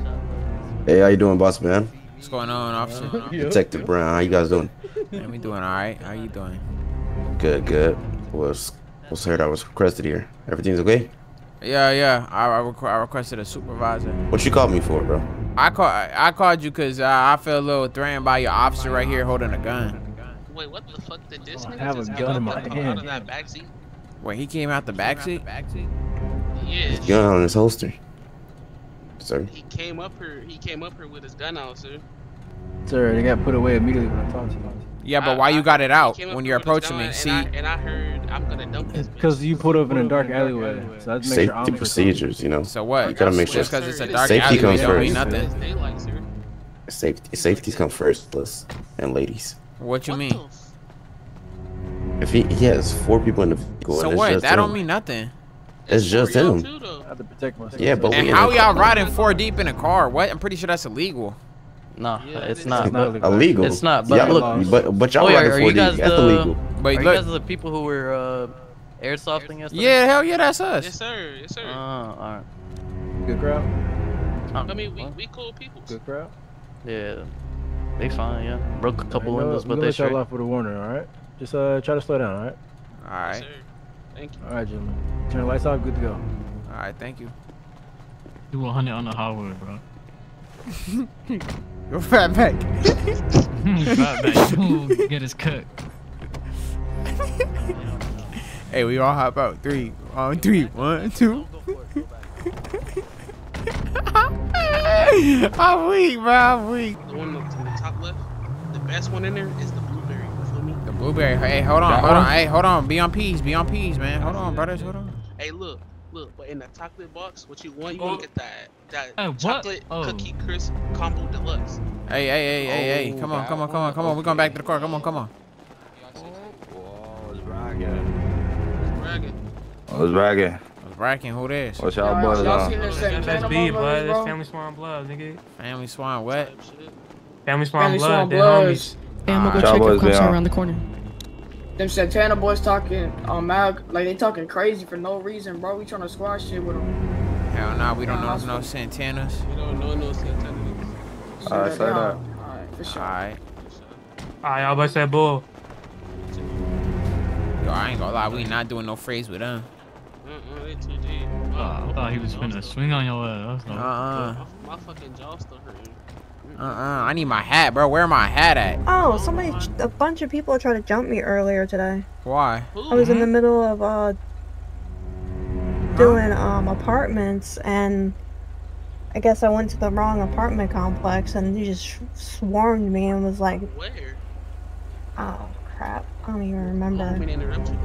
Hey, how you doing, boss man? What's going on, officer? (laughs) Detective Brown, how you guys doing? Man, we doing alright. How you doing? Good, good. Was was heard I was requested here. Everything's okay? Yeah, yeah. I, I, requ- I requested a supervisor. What you called me for, bro? I call I called you because uh, I feel a little threatened by your officer right here holding a gun. Wait, what the fuck did this I nigga have a just gun in my out, hand. out of that backseat? Wait, he came out the backseat? Yeah. His gun on his holster. Sir. He came up here. He came up here with his gun out, sir. Sir, they got put away immediately when I talked to you. Yeah, but why you got it out He came up when you're with his approaching me? gun, See, and I, and I heard I'm gonna dump this. Because you put up in a dark alleyway. So that makes Safety arms procedures, you know. So what? You gotta make sure. Just 'cause it's a dark Safety alleyway comes don't mean first. nothing. Daylight, sir. Safety, safeties come first, plus, and ladies. what you mean? If he, he has four people in the vehicle, So and it's what? just That don't mean nothing. It's just him. I have to protect myself. Yeah, but And we how y'all riding four deep in a car? What? I'm pretty sure that's illegal. No, it's It's not. not illegal. It's not. But Yeah, look, but- but y'all oh, yeah, are 4D, you guys that's the, illegal. But are you guys the people who were uh, airsofting yesterday? Yeah, hell yeah, that's us. Yes, sir. Yes, sir. Oh, alright. Good crowd. I mean, we, we cool people. Good crowd. Yeah, they fine. Yeah, broke a couple Alright, windows, we but gonna they let y'all straight. off with a warning, all right? Just uh, try to slow down, all right? All right. sir. Thank you. All right, gentlemen. Turn the lights off. Good to go. All right, thank you. do 100 on the highway, bro. (laughs) Go fat back. Fat back. Ooh, Get his cut. (laughs) hey, we all hop out. Three, on three, one, two. (laughs) I'm weak, bro. I'm weak. The one to the top left, the best one in there is the blueberry. You feel me? The blueberry. Hey, hold on, hold on. Hey, hold on. Be on peas. Be on peas, man. Hold on, brothers. Hold on. Hey, look, look. But in the chocolate box, what you want, you Oh. want to get that that Hey, chocolate Oh. cookie crisp combo deluxe. Hey, hey, hey, hey, hey. Oh, come on, come on, come on, come on. We're going back to the car. Come on, come on. Oh, bragging. I was bragging. I was racking. Who this? What's y'all boys on? That's B, blood. That's Family Swan Blood, nigga. Family Swan, what? Family Swan Family Blood, Swan they homies. Hey, I'm gonna go Y'all check boys if cops are around the corner. Them Santana boys talking um, on Mag, like they talking crazy for no reason, bro. We trying to squash shit with them. Hell no, we don't know no Santanas. We don't know no Santana. Alright, say that. Alright, for sure. Alright. Alright, y'all about that bull. Yo, I ain't gonna lie. We not doing no phrase with them. Uh-uh, they too deep. Oh, I thought he was finna swing on your ass. That's no- Uh-uh. My fucking jaw still hurting. Uh-uh. I need my hat, bro. Where my hat at? Oh, somebody, a bunch of people tried to jump me earlier today. Why? I was in the middle of uh doing um apartments and I guess I went to the wrong apartment complex and they just swarmed me and was like, Where? oh, crap. I don't even remember. I mean, interrupt you.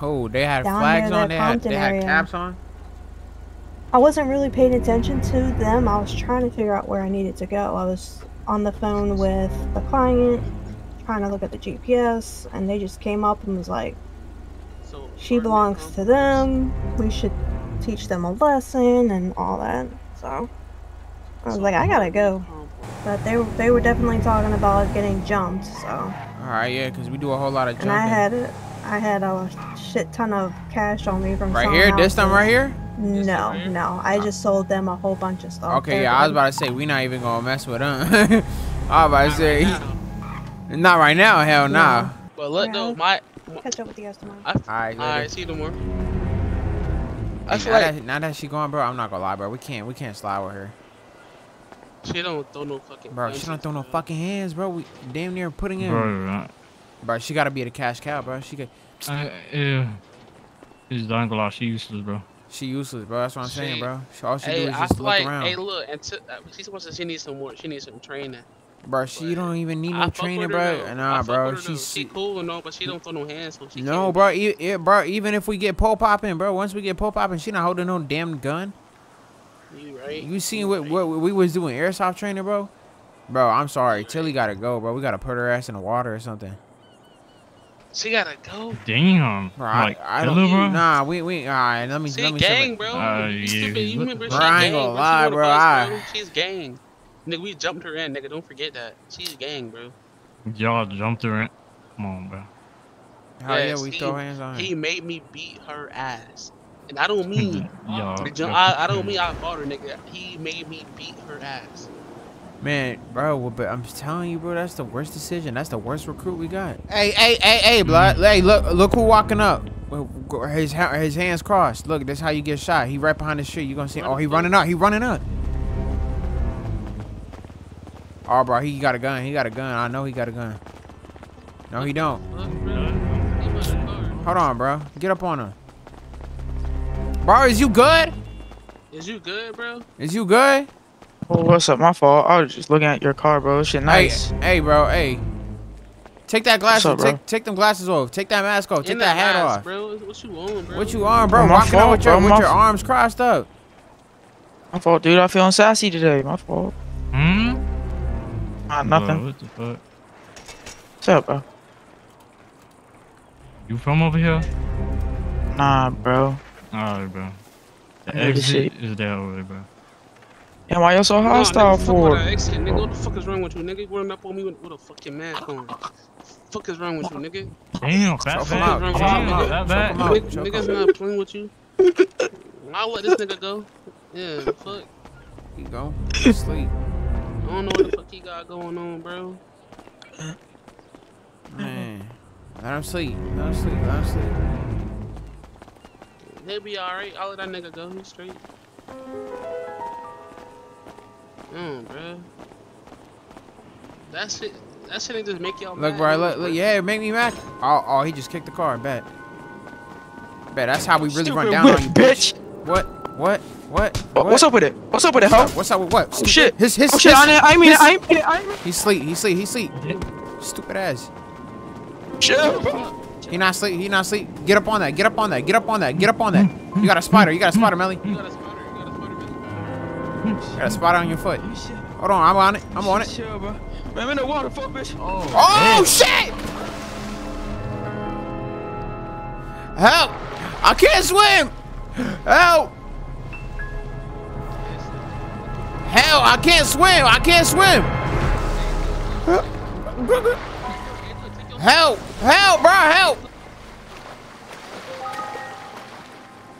Oh, they had Down flags on. the They had, Compton they had caps on. I wasn't really paying attention to them. I was trying to figure out where I needed to go. I was on the phone with the client, trying to look at the GPS, and they just came up and was like, "She belongs to them. We should teach them a lesson and all that." So I was like, "I gotta go." But they were they were definitely talking about getting jumped. So All right, yeah, because we do a whole lot of jumping. and I had I had a shit ton of cash on me from Right here? This time right here? No, no. I just sold them a whole bunch of stuff. Okay, They're yeah, I was about to say we not even gonna mess with them. (laughs) I was about to say, (laughs) not right now, hell nah. But look though, my. Catch up with you guys tomorrow. I, Alright, later. Alright, see you tomorrow. I feel now, like that, now that she gone, bro, I'm not gonna lie, bro. We can't, we can't slide with her, she don't throw no fucking. bro. She don't throw no fucking hands, bro. We damn near putting in. Bro. Bro, she gotta be the cash cow, bro. She could. Uh, yeah. She's not gonna lie, she useless, bro. She useless, bro. That's what I'm saying, bro. She, all she hey, do is I just feel look like, around. hey, look, and uh, she supposed to. She needs some more. She needs some training. bro, she don't even need no training, bro. though. Nah, bro. with her, though. She's she cool and all, but she don't throw no hands. So she no, bro. E- e- bro, even if we get pole popping, bro. Once we get pole popping, she not holding no damn gun. You right? You seen what, what we was doing airsoft training, bro? Bro, I'm sorry. Tilly gotta go, bro. We gotta put her ass in the water or something. She gotta go. Damn. Bro, I, like, I don't. her, bro? Nah, we we. All right, let me She let me. gang, sip it. bro. Uh, you yeah, stupid. You remember the she fuck? Bro, I gang, ain't gonna lie, on bro, bus, I- She's gang. Nigga, we jumped her in, nigga. Don't forget that. She's gang, bro. Y'all jumped her in. Come on, bro. Hell yeah, Yes, we he- throw hands on her. He made me beat her ass. And I don't mean, (laughs) Y'all. I, I don't mean I fought her, nigga. He made me beat her ass. Man, bro, but I'm telling you, bro, that's the worst decision. That's the worst recruit we got. Hey, hey, hey, hey, blood. Mm-hmm. Hey, look, look who walking up. His his hands crossed. Look, that's how you get shot. He right behind the tree. You gonna see? Oh, he running up. He running up. Oh, bro, he got a gun. He got a gun. I know he got a gun. No, he don't. Hold on, bro. Get up on him. Bro, is you good? Is you good, bro? Is you good? Oh, what's up? My fault. I was just looking at your car, bro. Shit nice. Hey, hey, bro. Hey, take that glasses. up, bro? take take them glasses off. Take that mask off. Take In that hat ass, off. bro. What you on, bro? What you on, bro? My Walking out fault, with your bro, with my your arms crossed up. My fault, dude. I feeling sassy today. My fault. Hmm? Nah, nothing. Bro, what the fuck? What's up, bro? You from over here? Nah, bro. Alright, bro. The exit is there over there, bro. Yeah, why you so Nah, hostile nigga, for? with nigga. What the fuck is wrong with you, nigga? You running up on me with, with a fucking mask on. Fuck is wrong with you, nigga? Damn, fat Fuck is bad. wrong with Damn, you, nigga? that bad. Nigga- Niggas not playing with you. I'll let this nigga go. Yeah, fuck. He go. Sleep. I don't know what the fuck he got going on, bro. Man. Let him sleep. Let him sleep. Let him sleep. He'll be alright. I'll let that nigga go. He's straight. Mm, bro. That shit. That shit ain't just make y'all Look, mad, bro. Look, look. Yeah, make me mad. Oh, oh, he just kicked the car. Bet. Bet. That's how we really run down whip, on you, bitch. What? What? What? What- What's up with it? What's up with it, What's ho? up? What's up with what? Oh, shit. His his Oh, shit, his- I didn't- I mean his- I ain't mean I mean He sleep. He sleep. He sleep. Stupid ass. Shit. He not sleep. He not sleep. Get up on that. Get up on that. Get up on that. Get up on that. You got a spider. You got a spider, Melly. You got a spider on your foot. Hold on. I'm on it. I'm on it. Chill, bro. Man, I'm in the water, fuck, bitch. Oh shit! Help! I can't swim! Help! Hell, I can't swim! I can't swim! Help! Help, bro! Help!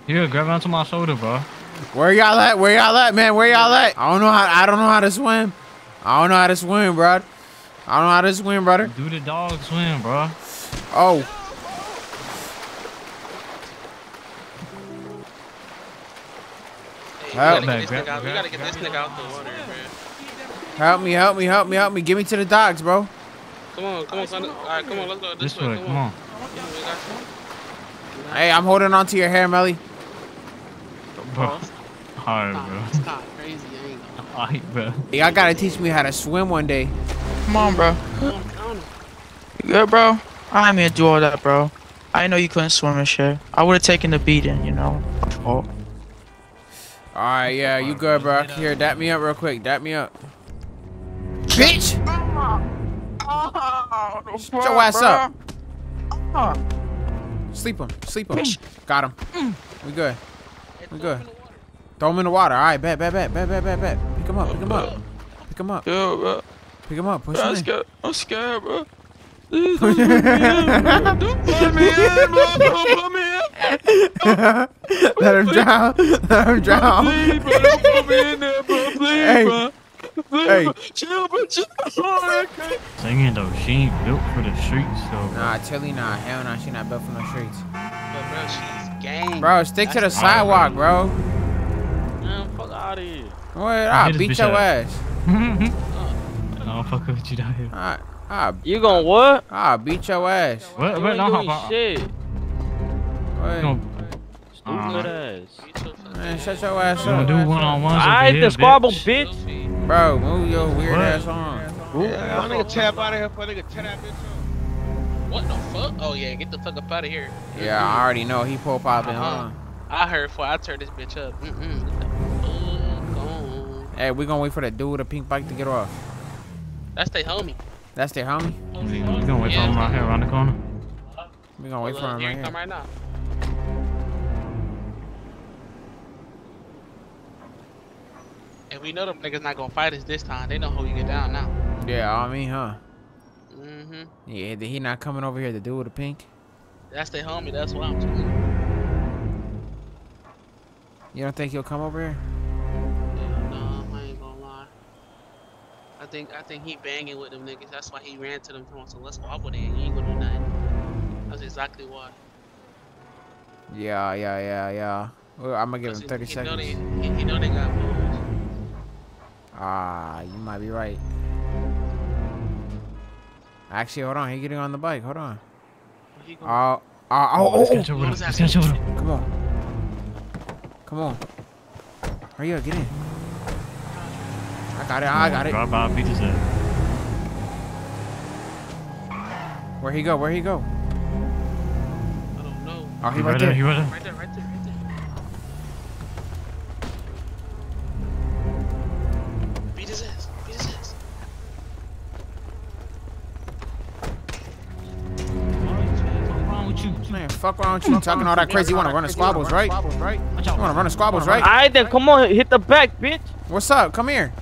Here, grab onto my shoulder, bro. Where y'all at? Where y'all at, man? Where y'all at? I don't know how. I don't know how to swim. I don't know how to swim, bro. I don't know how to swim, brother. Do the dog swim, bro. Oh. Hey, Help. we gotta get this nigga out. We gotta get this nigga out the water, bro. Help me, help me, help me, help me. Get me to the docks, bro. Come on, come on, son. All right, come on, let's go this, This way, come on. Yeah, we. Hey, I'm holding on to your hair, Melly. Bro. Alright, bro. Stop, crazy, I ain't. Alright, bro. Y'all gotta teach me how to swim one day. Come on, bro. Come on, count 'em. You good, bro? I didn't mean to do all that, bro. I know you couldn't swim and shit. I would have taken the beating, you know. My fault. All right, yeah, you good, bro? Here, dap me up real quick. Dap me up. Bitch! Shut your ass up. Sleep him. Sleep him. Got him. Mm. We good. We good. Throw him in the water. All right, bet, bet, bet, bet, bet, bet, bet. Pick him up. Pick him up. Pick him up. Yo, bro. Pick him up. Push Bro, him I'm in. scared. I'm scared, bro. Don't put me in, bro. Don't put me in. Let him drown. Let him drown. Please, bro. Don't put me in there, bro. Please, Hey. bro. Please, Hey. bro. Chill, bro. Chill. Oh, okay. Singing though, she ain't built for the streets, so. Nah, Tilly, nah. Hell nah. She not built for no streets. But bro, she's gang. Bro, stick to the That's sidewalk, bro. Man, fuck out of here. What? I'll beat your up. ass. (laughs) I don't fuck with you down here. I, I, You gon' what? I'll beat your ass. What? You What? ain't No, doing hop on. shit. What? Gonna, Stupid uh, ass. Man, shut your ass up. do one on ones. Alright, the squabble, bitch. Bro, move your weird What? ass on. Yeah, my nigga tap out of here for a nigga tap that bitch up. What the fuck? Oh yeah, get the fuck up out of here. Yeah, I already know. He pull popping. Uh-huh. on. I heard before I turn this bitch up. Fuck on. Hey, we gonna wait for that dude with the pink bike to get off. That's their homie. That's their homie. We gonna wait for him right here around the corner. We gonna wait Hold for on, him here right he here. come right now. And we know them niggas not gonna fight us this time. They know who you get down now. Yeah, I mean, huh? Mm-hmm. Yeah, he not coming over here. to dude with the pink. That's their homie. That's why I'm telling you. Don't think he'll come over here? No, I ain't gonna lie. I think I think he banging with them niggas. That's why he ran to them. Come on, so let's walk with it. You ain't gonna do nothing. That's exactly why. Yeah, yeah, yeah, yeah. Well, I'm gonna give him 30 he Know seconds. they, he, he know they got moves. Ah, you might be right. Actually, hold on. He getting on the bike. Hold on. He Oh, uh, gonna- uh, oh, oh, oh, Let's oh. catch over him. Let's catch over him. Come on. Come on. Hurry up, get in. I got it, I got it. Drive by, beat his head. Where he go? Where he go? I don't know. Oh, he, He right, right there. there, he. Right there, right there, right there. Fuck wrong with you talking all that crazy. You wanna run the squabbles, right? You wanna run the squabbles, right? Alright then, come on, hit the back, bitch. What's up? Come here.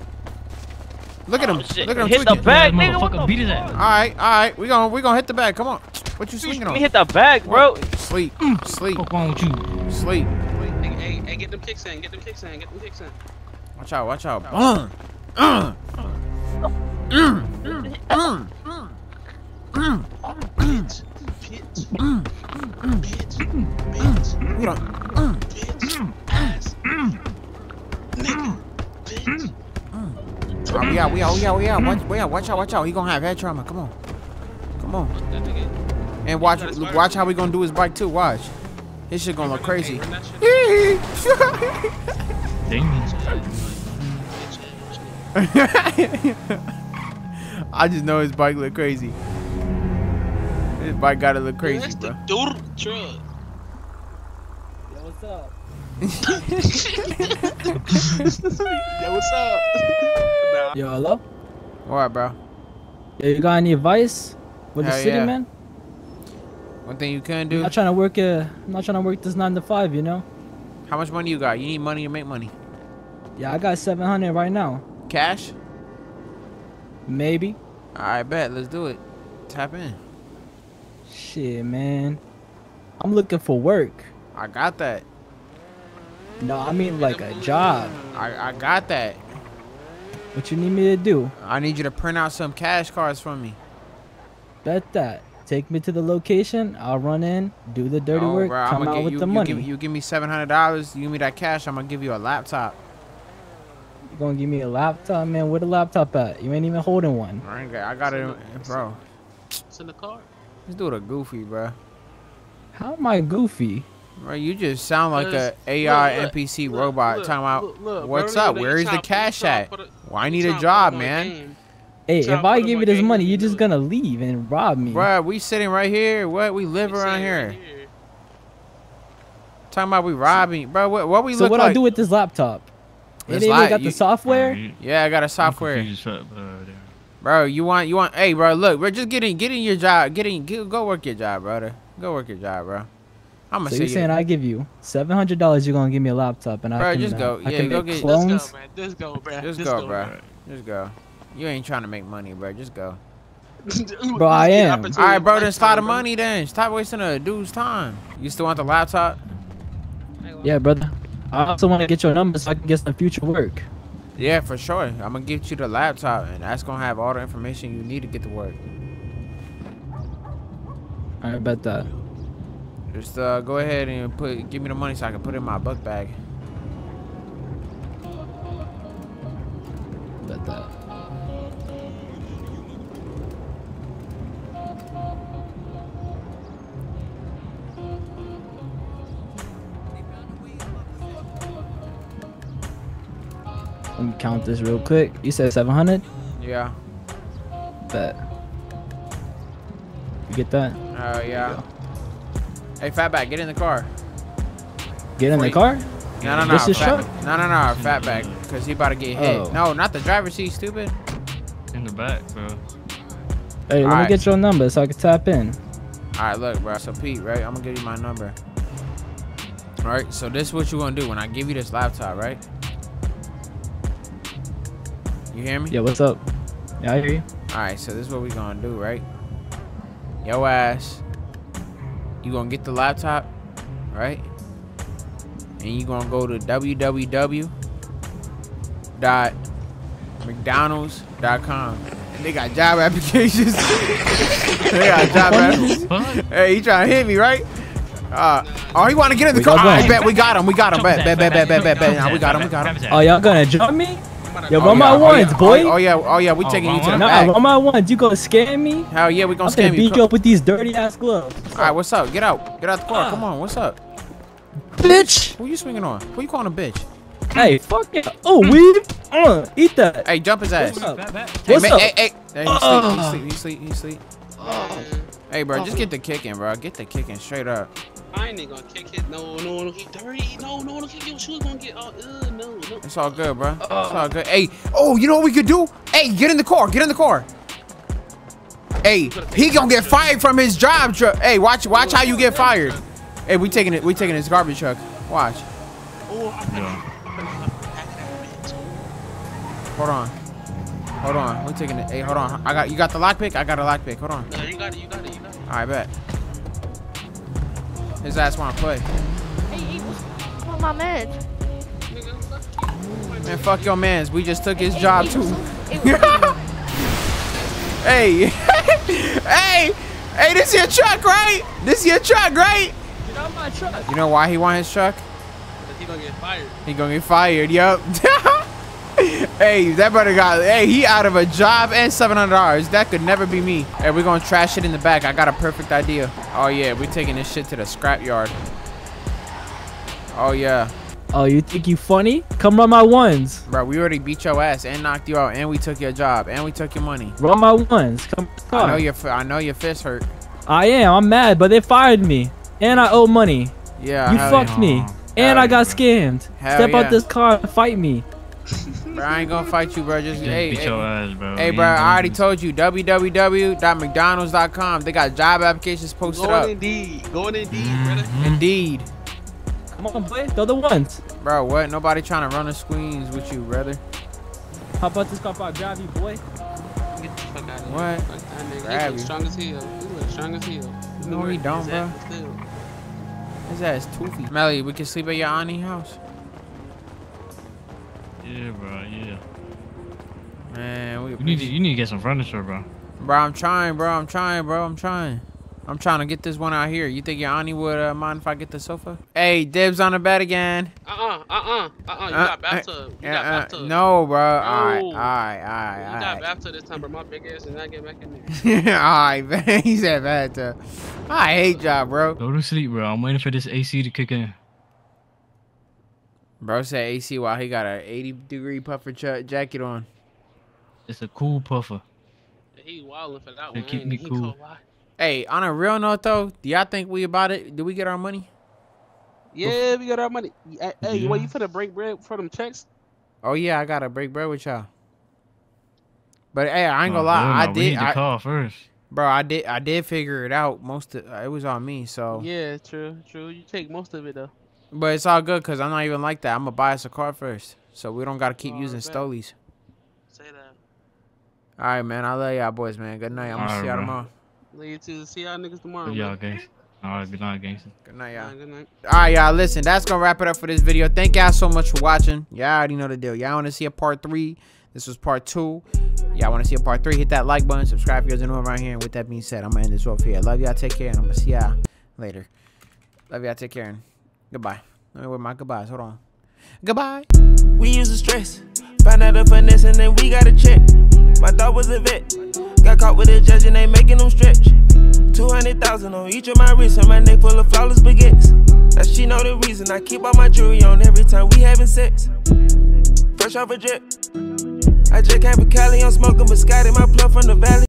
Look at him. Oh. Look at him Hit the tweaking. back, That nigga. What motherfucker the beat his fuck? All right, all right. We gonna we gonna hit the bag. Come on. What you swinging Let me hit the back, bro. Sleep. Sleep. What's wrong with you? Sleep. Hey, hey, hey, get them kicks in. Get them kicks in. Get them kicks in. Watch out. Watch out. Boom. Uh. Mm. Mm. Mm. Bitch. Bitch. Bitch. Bitch. We don't. Bitch. Ass. Nigga. Bitch. Oh, we out. We out. We out. We out. Watch, we out. Watch out. Watch out. He gonna have head trauma. Come on. Come on. And watch. Watch how we gonna do his bike too. Watch. His shit gonna look crazy. Run that shit. Damn. I just know his bike look crazy. His bike gotta look crazy, That's bro. the dude truck. Yo, what's up? (laughs) Yo, what's up? nah. Yo, hello? What, bro? Yo, you got any advice for the Hell city, yeah. man? One thing you can do. I'm do. not trying to work. Uh, I'm not trying to work this nine to five. You know? How much money you got? You need money to make money. Yeah, I got seven hundred right now. Cash? Maybe. I bet. Let's do it. Tap in. Shit, man. I'm looking for work. I got that. No, I mean like a job. I, I got that. What you need me to do? I need you to print out some cash cards for me. Bet that. Take me to the location. I'll run in, do the dirty No, work, bro, come I'ma out get- with you, the you money. Give, you give me seven hundred dollars. You give me that cash. I'm gonna give you a laptop. You gonna give me a laptop, man? Where the laptop at? You ain't even holding one. I, got, I got it, bro. It's in the car. This dude a goofy, bro. How am I goofy? Bro, you just sound like a AI look, look, NPC look, robot look, talking about look, look, what's bro, up? Where is the cash at? put a- Well, I need a job, man. game. Hey, if I give you this money, you're just gonna leave and rob me. Bro, we sitting right here. What? We live around here. Talking about we robbing, bro. What? What we So look what like? I do with this laptop? It ain't got the software. Yeah, I got a software. Bro, you want you want? Hey, bro, look, bro, just get in, get in your job, get in, get, go work your job, brother. Go work your job, bro. I'm gonna So say you're saying I give you seven hundred dollars, you're gonna give me a laptop, and I can, just uh, go. I Yeah, can go make get- clones. Let's go, man. Just go, bro. Just go, bro. Just go. You ain't trying to make money, bro. Just go. (laughs) Bro, I am. All right, bro. Then stop the money. Then stop wasting a dude's time. You still want the laptop? Yeah, brother. I also want to get your number so I can get some future work. Yeah, for sure. I'm gonna give you the laptop, and that's gonna have all the information you need to get to work. I bet that. Just uh, go ahead and put, give me the money so I can put it in my book bag. Bet that. Count this real quick. You said 700? Yeah. Bet. You get that? Oh yeah. Hey, fatback, get in the car. Get in the car? No, no, no. This is fat, truck? no, no, no. Fatback, cause he about to get hit. Oh. No, not the driver's seat, stupid. In the back, bro. Hey, let me Alright. get your number so I can tap in. All right, look, bro. So Pete, right? I'm gonna give you my number. All right. So this is what you gonna do when I give you this laptop, right? You hear me? Yeah, what's up? Yeah, I hear you. All right. So this is what we gonna do, right? Yo ass. You gonna get the laptop, right? And you gonna go to www. dot mcdonalds.com. And they got job applications. (laughs) they got job applications. Hey, he trying to hit me, right? Uh, oh, he want to get in the We car. got I one. bet we got him. We got him. Bet, bet, bet, bet, bet, bet, bet. Nah, we got him. We got him. Oh, y'all gonna jump me? Yo, Oh, run my yeah, oh, ones, yeah, boy. Oh, oh, yeah, oh yeah, we taking you to the Nah, back. run my ones. You gonna scam me? Hell yeah, we gonna I'm gonna scam beat you. you up with these dirty ass gloves. All right, what's up? Get out. Get out the car. Come on. What's up? Bitch. Who you swinging on? Who you calling a bitch? Hey, fuck it. Oh, weed. Uh, eat that. Hey, jump his ass. What's up? Hey, What's man, up? Hey, hey. Hey, he Uh. sleep. He sleep. He sleep. He sleep. Hey, bro, just get the kicking, bro. Get the kicking straight up. I ain't gonna kick it. No, no, no, he dirty. No, no, no, kick your shoes gonna get. Uh, uh, no, no. It's all good, bro. It's all good. Hey, oh, you know what we could do? Hey, get in the car. Get in the car. Hey, he gonna get fired from his job. Truck. Hey, watch, watch how you get fired. Hey, we taking it. We taking his garbage truck. Watch. Hold on. Hold on. We're taking it. Hey, hold on. I got. You got the lockpick. I got a lockpick. Hold on. No, you got it. You got it. You got it. All right, bet. His ass wanna play. Hey, what's my meds? Man, fuck your mans. We just took his job too. (laughs) (laughs) hey, hey, hey, this is your truck, right? This is your truck, right? Get out my truck. You know why he want his truck? He gonna get fired. He gonna get fired. Yup. (laughs) (laughs) hey, that brother got. Hey, he out of a job and seven hundred dollars. That could never be me. Hey, we're gonna trash it in the back. I got a perfect idea. Oh yeah, we're taking this shit to the scrapyard. Oh yeah. Oh, you think you funny? Come run my ones. Bro, we already beat your ass and knocked you out, and we took your job, and we took your money. Run my ones. Come. I know your, I know your fist hurt. I am. I'm mad, but they fired me, and I owe money. Yeah, You fucked yeah. me, and I got scammed. Hell Step yeah. out this car and fight me. (laughs) Bro, I ain't gonna fight you, bro. Just, Just hey, beat hey, your ass, bro. Hey, bro, I already told you. www.mcdonalds.com. They got job applications posted Go up. on Indeed. Go on Indeed, brother. Mm-hmm. Indeed. Come on, boy. They're the ones. Bro, what? Nobody trying to run the screens with you, brother. How about this car before I drive you, boy. Get the fuck out of here. What? Fuck that nigga. Grab he you. look strong as hell. He look strong as hell. No, he don't, bro. ass still. His ass toothy. Melly, we can sleep at your auntie house. Yeah, bro. Yeah. Man, we You need to, you need to get some furniture, bro. Bro, I'm trying, bro. I'm trying, bro. I'm trying. I'm trying to get this one out here. You think your auntie would uh, mind if I get the sofa? Hey, dibs on the bed again. Uh-uh, uh-uh, uh-uh. You Uh, got bathtub. You uh, got uh, bathtub. no, bro. Alright, No. alright, You alright, got alright. bathtub this time, bro. My big ass did not get back in there. (laughs) alright, man. (laughs) He said bathtub. I hate y'all, bro. Go to sleep, bro. I'm waiting for this AC to kick in. Bro said AC while he got a 80 degree puffer ch- jacket on. It's a cool puffer. He wildin' for that They one. keep me he? He cool. Hey, on a real note though, do y'all think we about it? Do we get our money? Yeah, we got our money. Hey, hey Yeah. what you finna break bread for them checks? Oh yeah, I gotta break bread with y'all. But hey, I ain't Oh, gonna lie, hell I no, we did. need to I, call first. Bro, I did. I did figure it out. Most of it was on me. So, Yeah, true, true. You take most of it though. But it's all good because I'm not even like that. I'm gonna buy us a car first, so we don't gotta keep Oh, using bet. stolies. Say that. All right, man. I love y'all boys, man. Good night. I'm gonna see y'all bro. tomorrow. Lead to see y'all niggas tomorrow. Y'all man. Alright, good night, gangster. Good night, y'all. Good night. All right, y'all. Listen, that's gonna wrap it up for this video. Thank y'all so much for watching. Y'all already know the deal. Y'all want to see a part three? This was part two. Y'all want to see a part three? Hit that like button. Subscribe if you guys are new around here. And with that being said, I'm gonna end this off here. Love y'all. Take care, and I'm gonna see y'all later. Love y'all. Take care, and goodbye. Let me wear my goodbyes. Hold on. Goodbye. We use the stress. Find out the finesse and then we got a check. My dog was a vet. Got caught with a judge and they making them stretch. 200,000 on each of my wrists and my neck full of flawless baguettes. Now she know the reason I keep all my jewelry on every time we having sex. Fresh off a jet. I just came from Cali, I'm smoking Biscotti, my plug from the valley.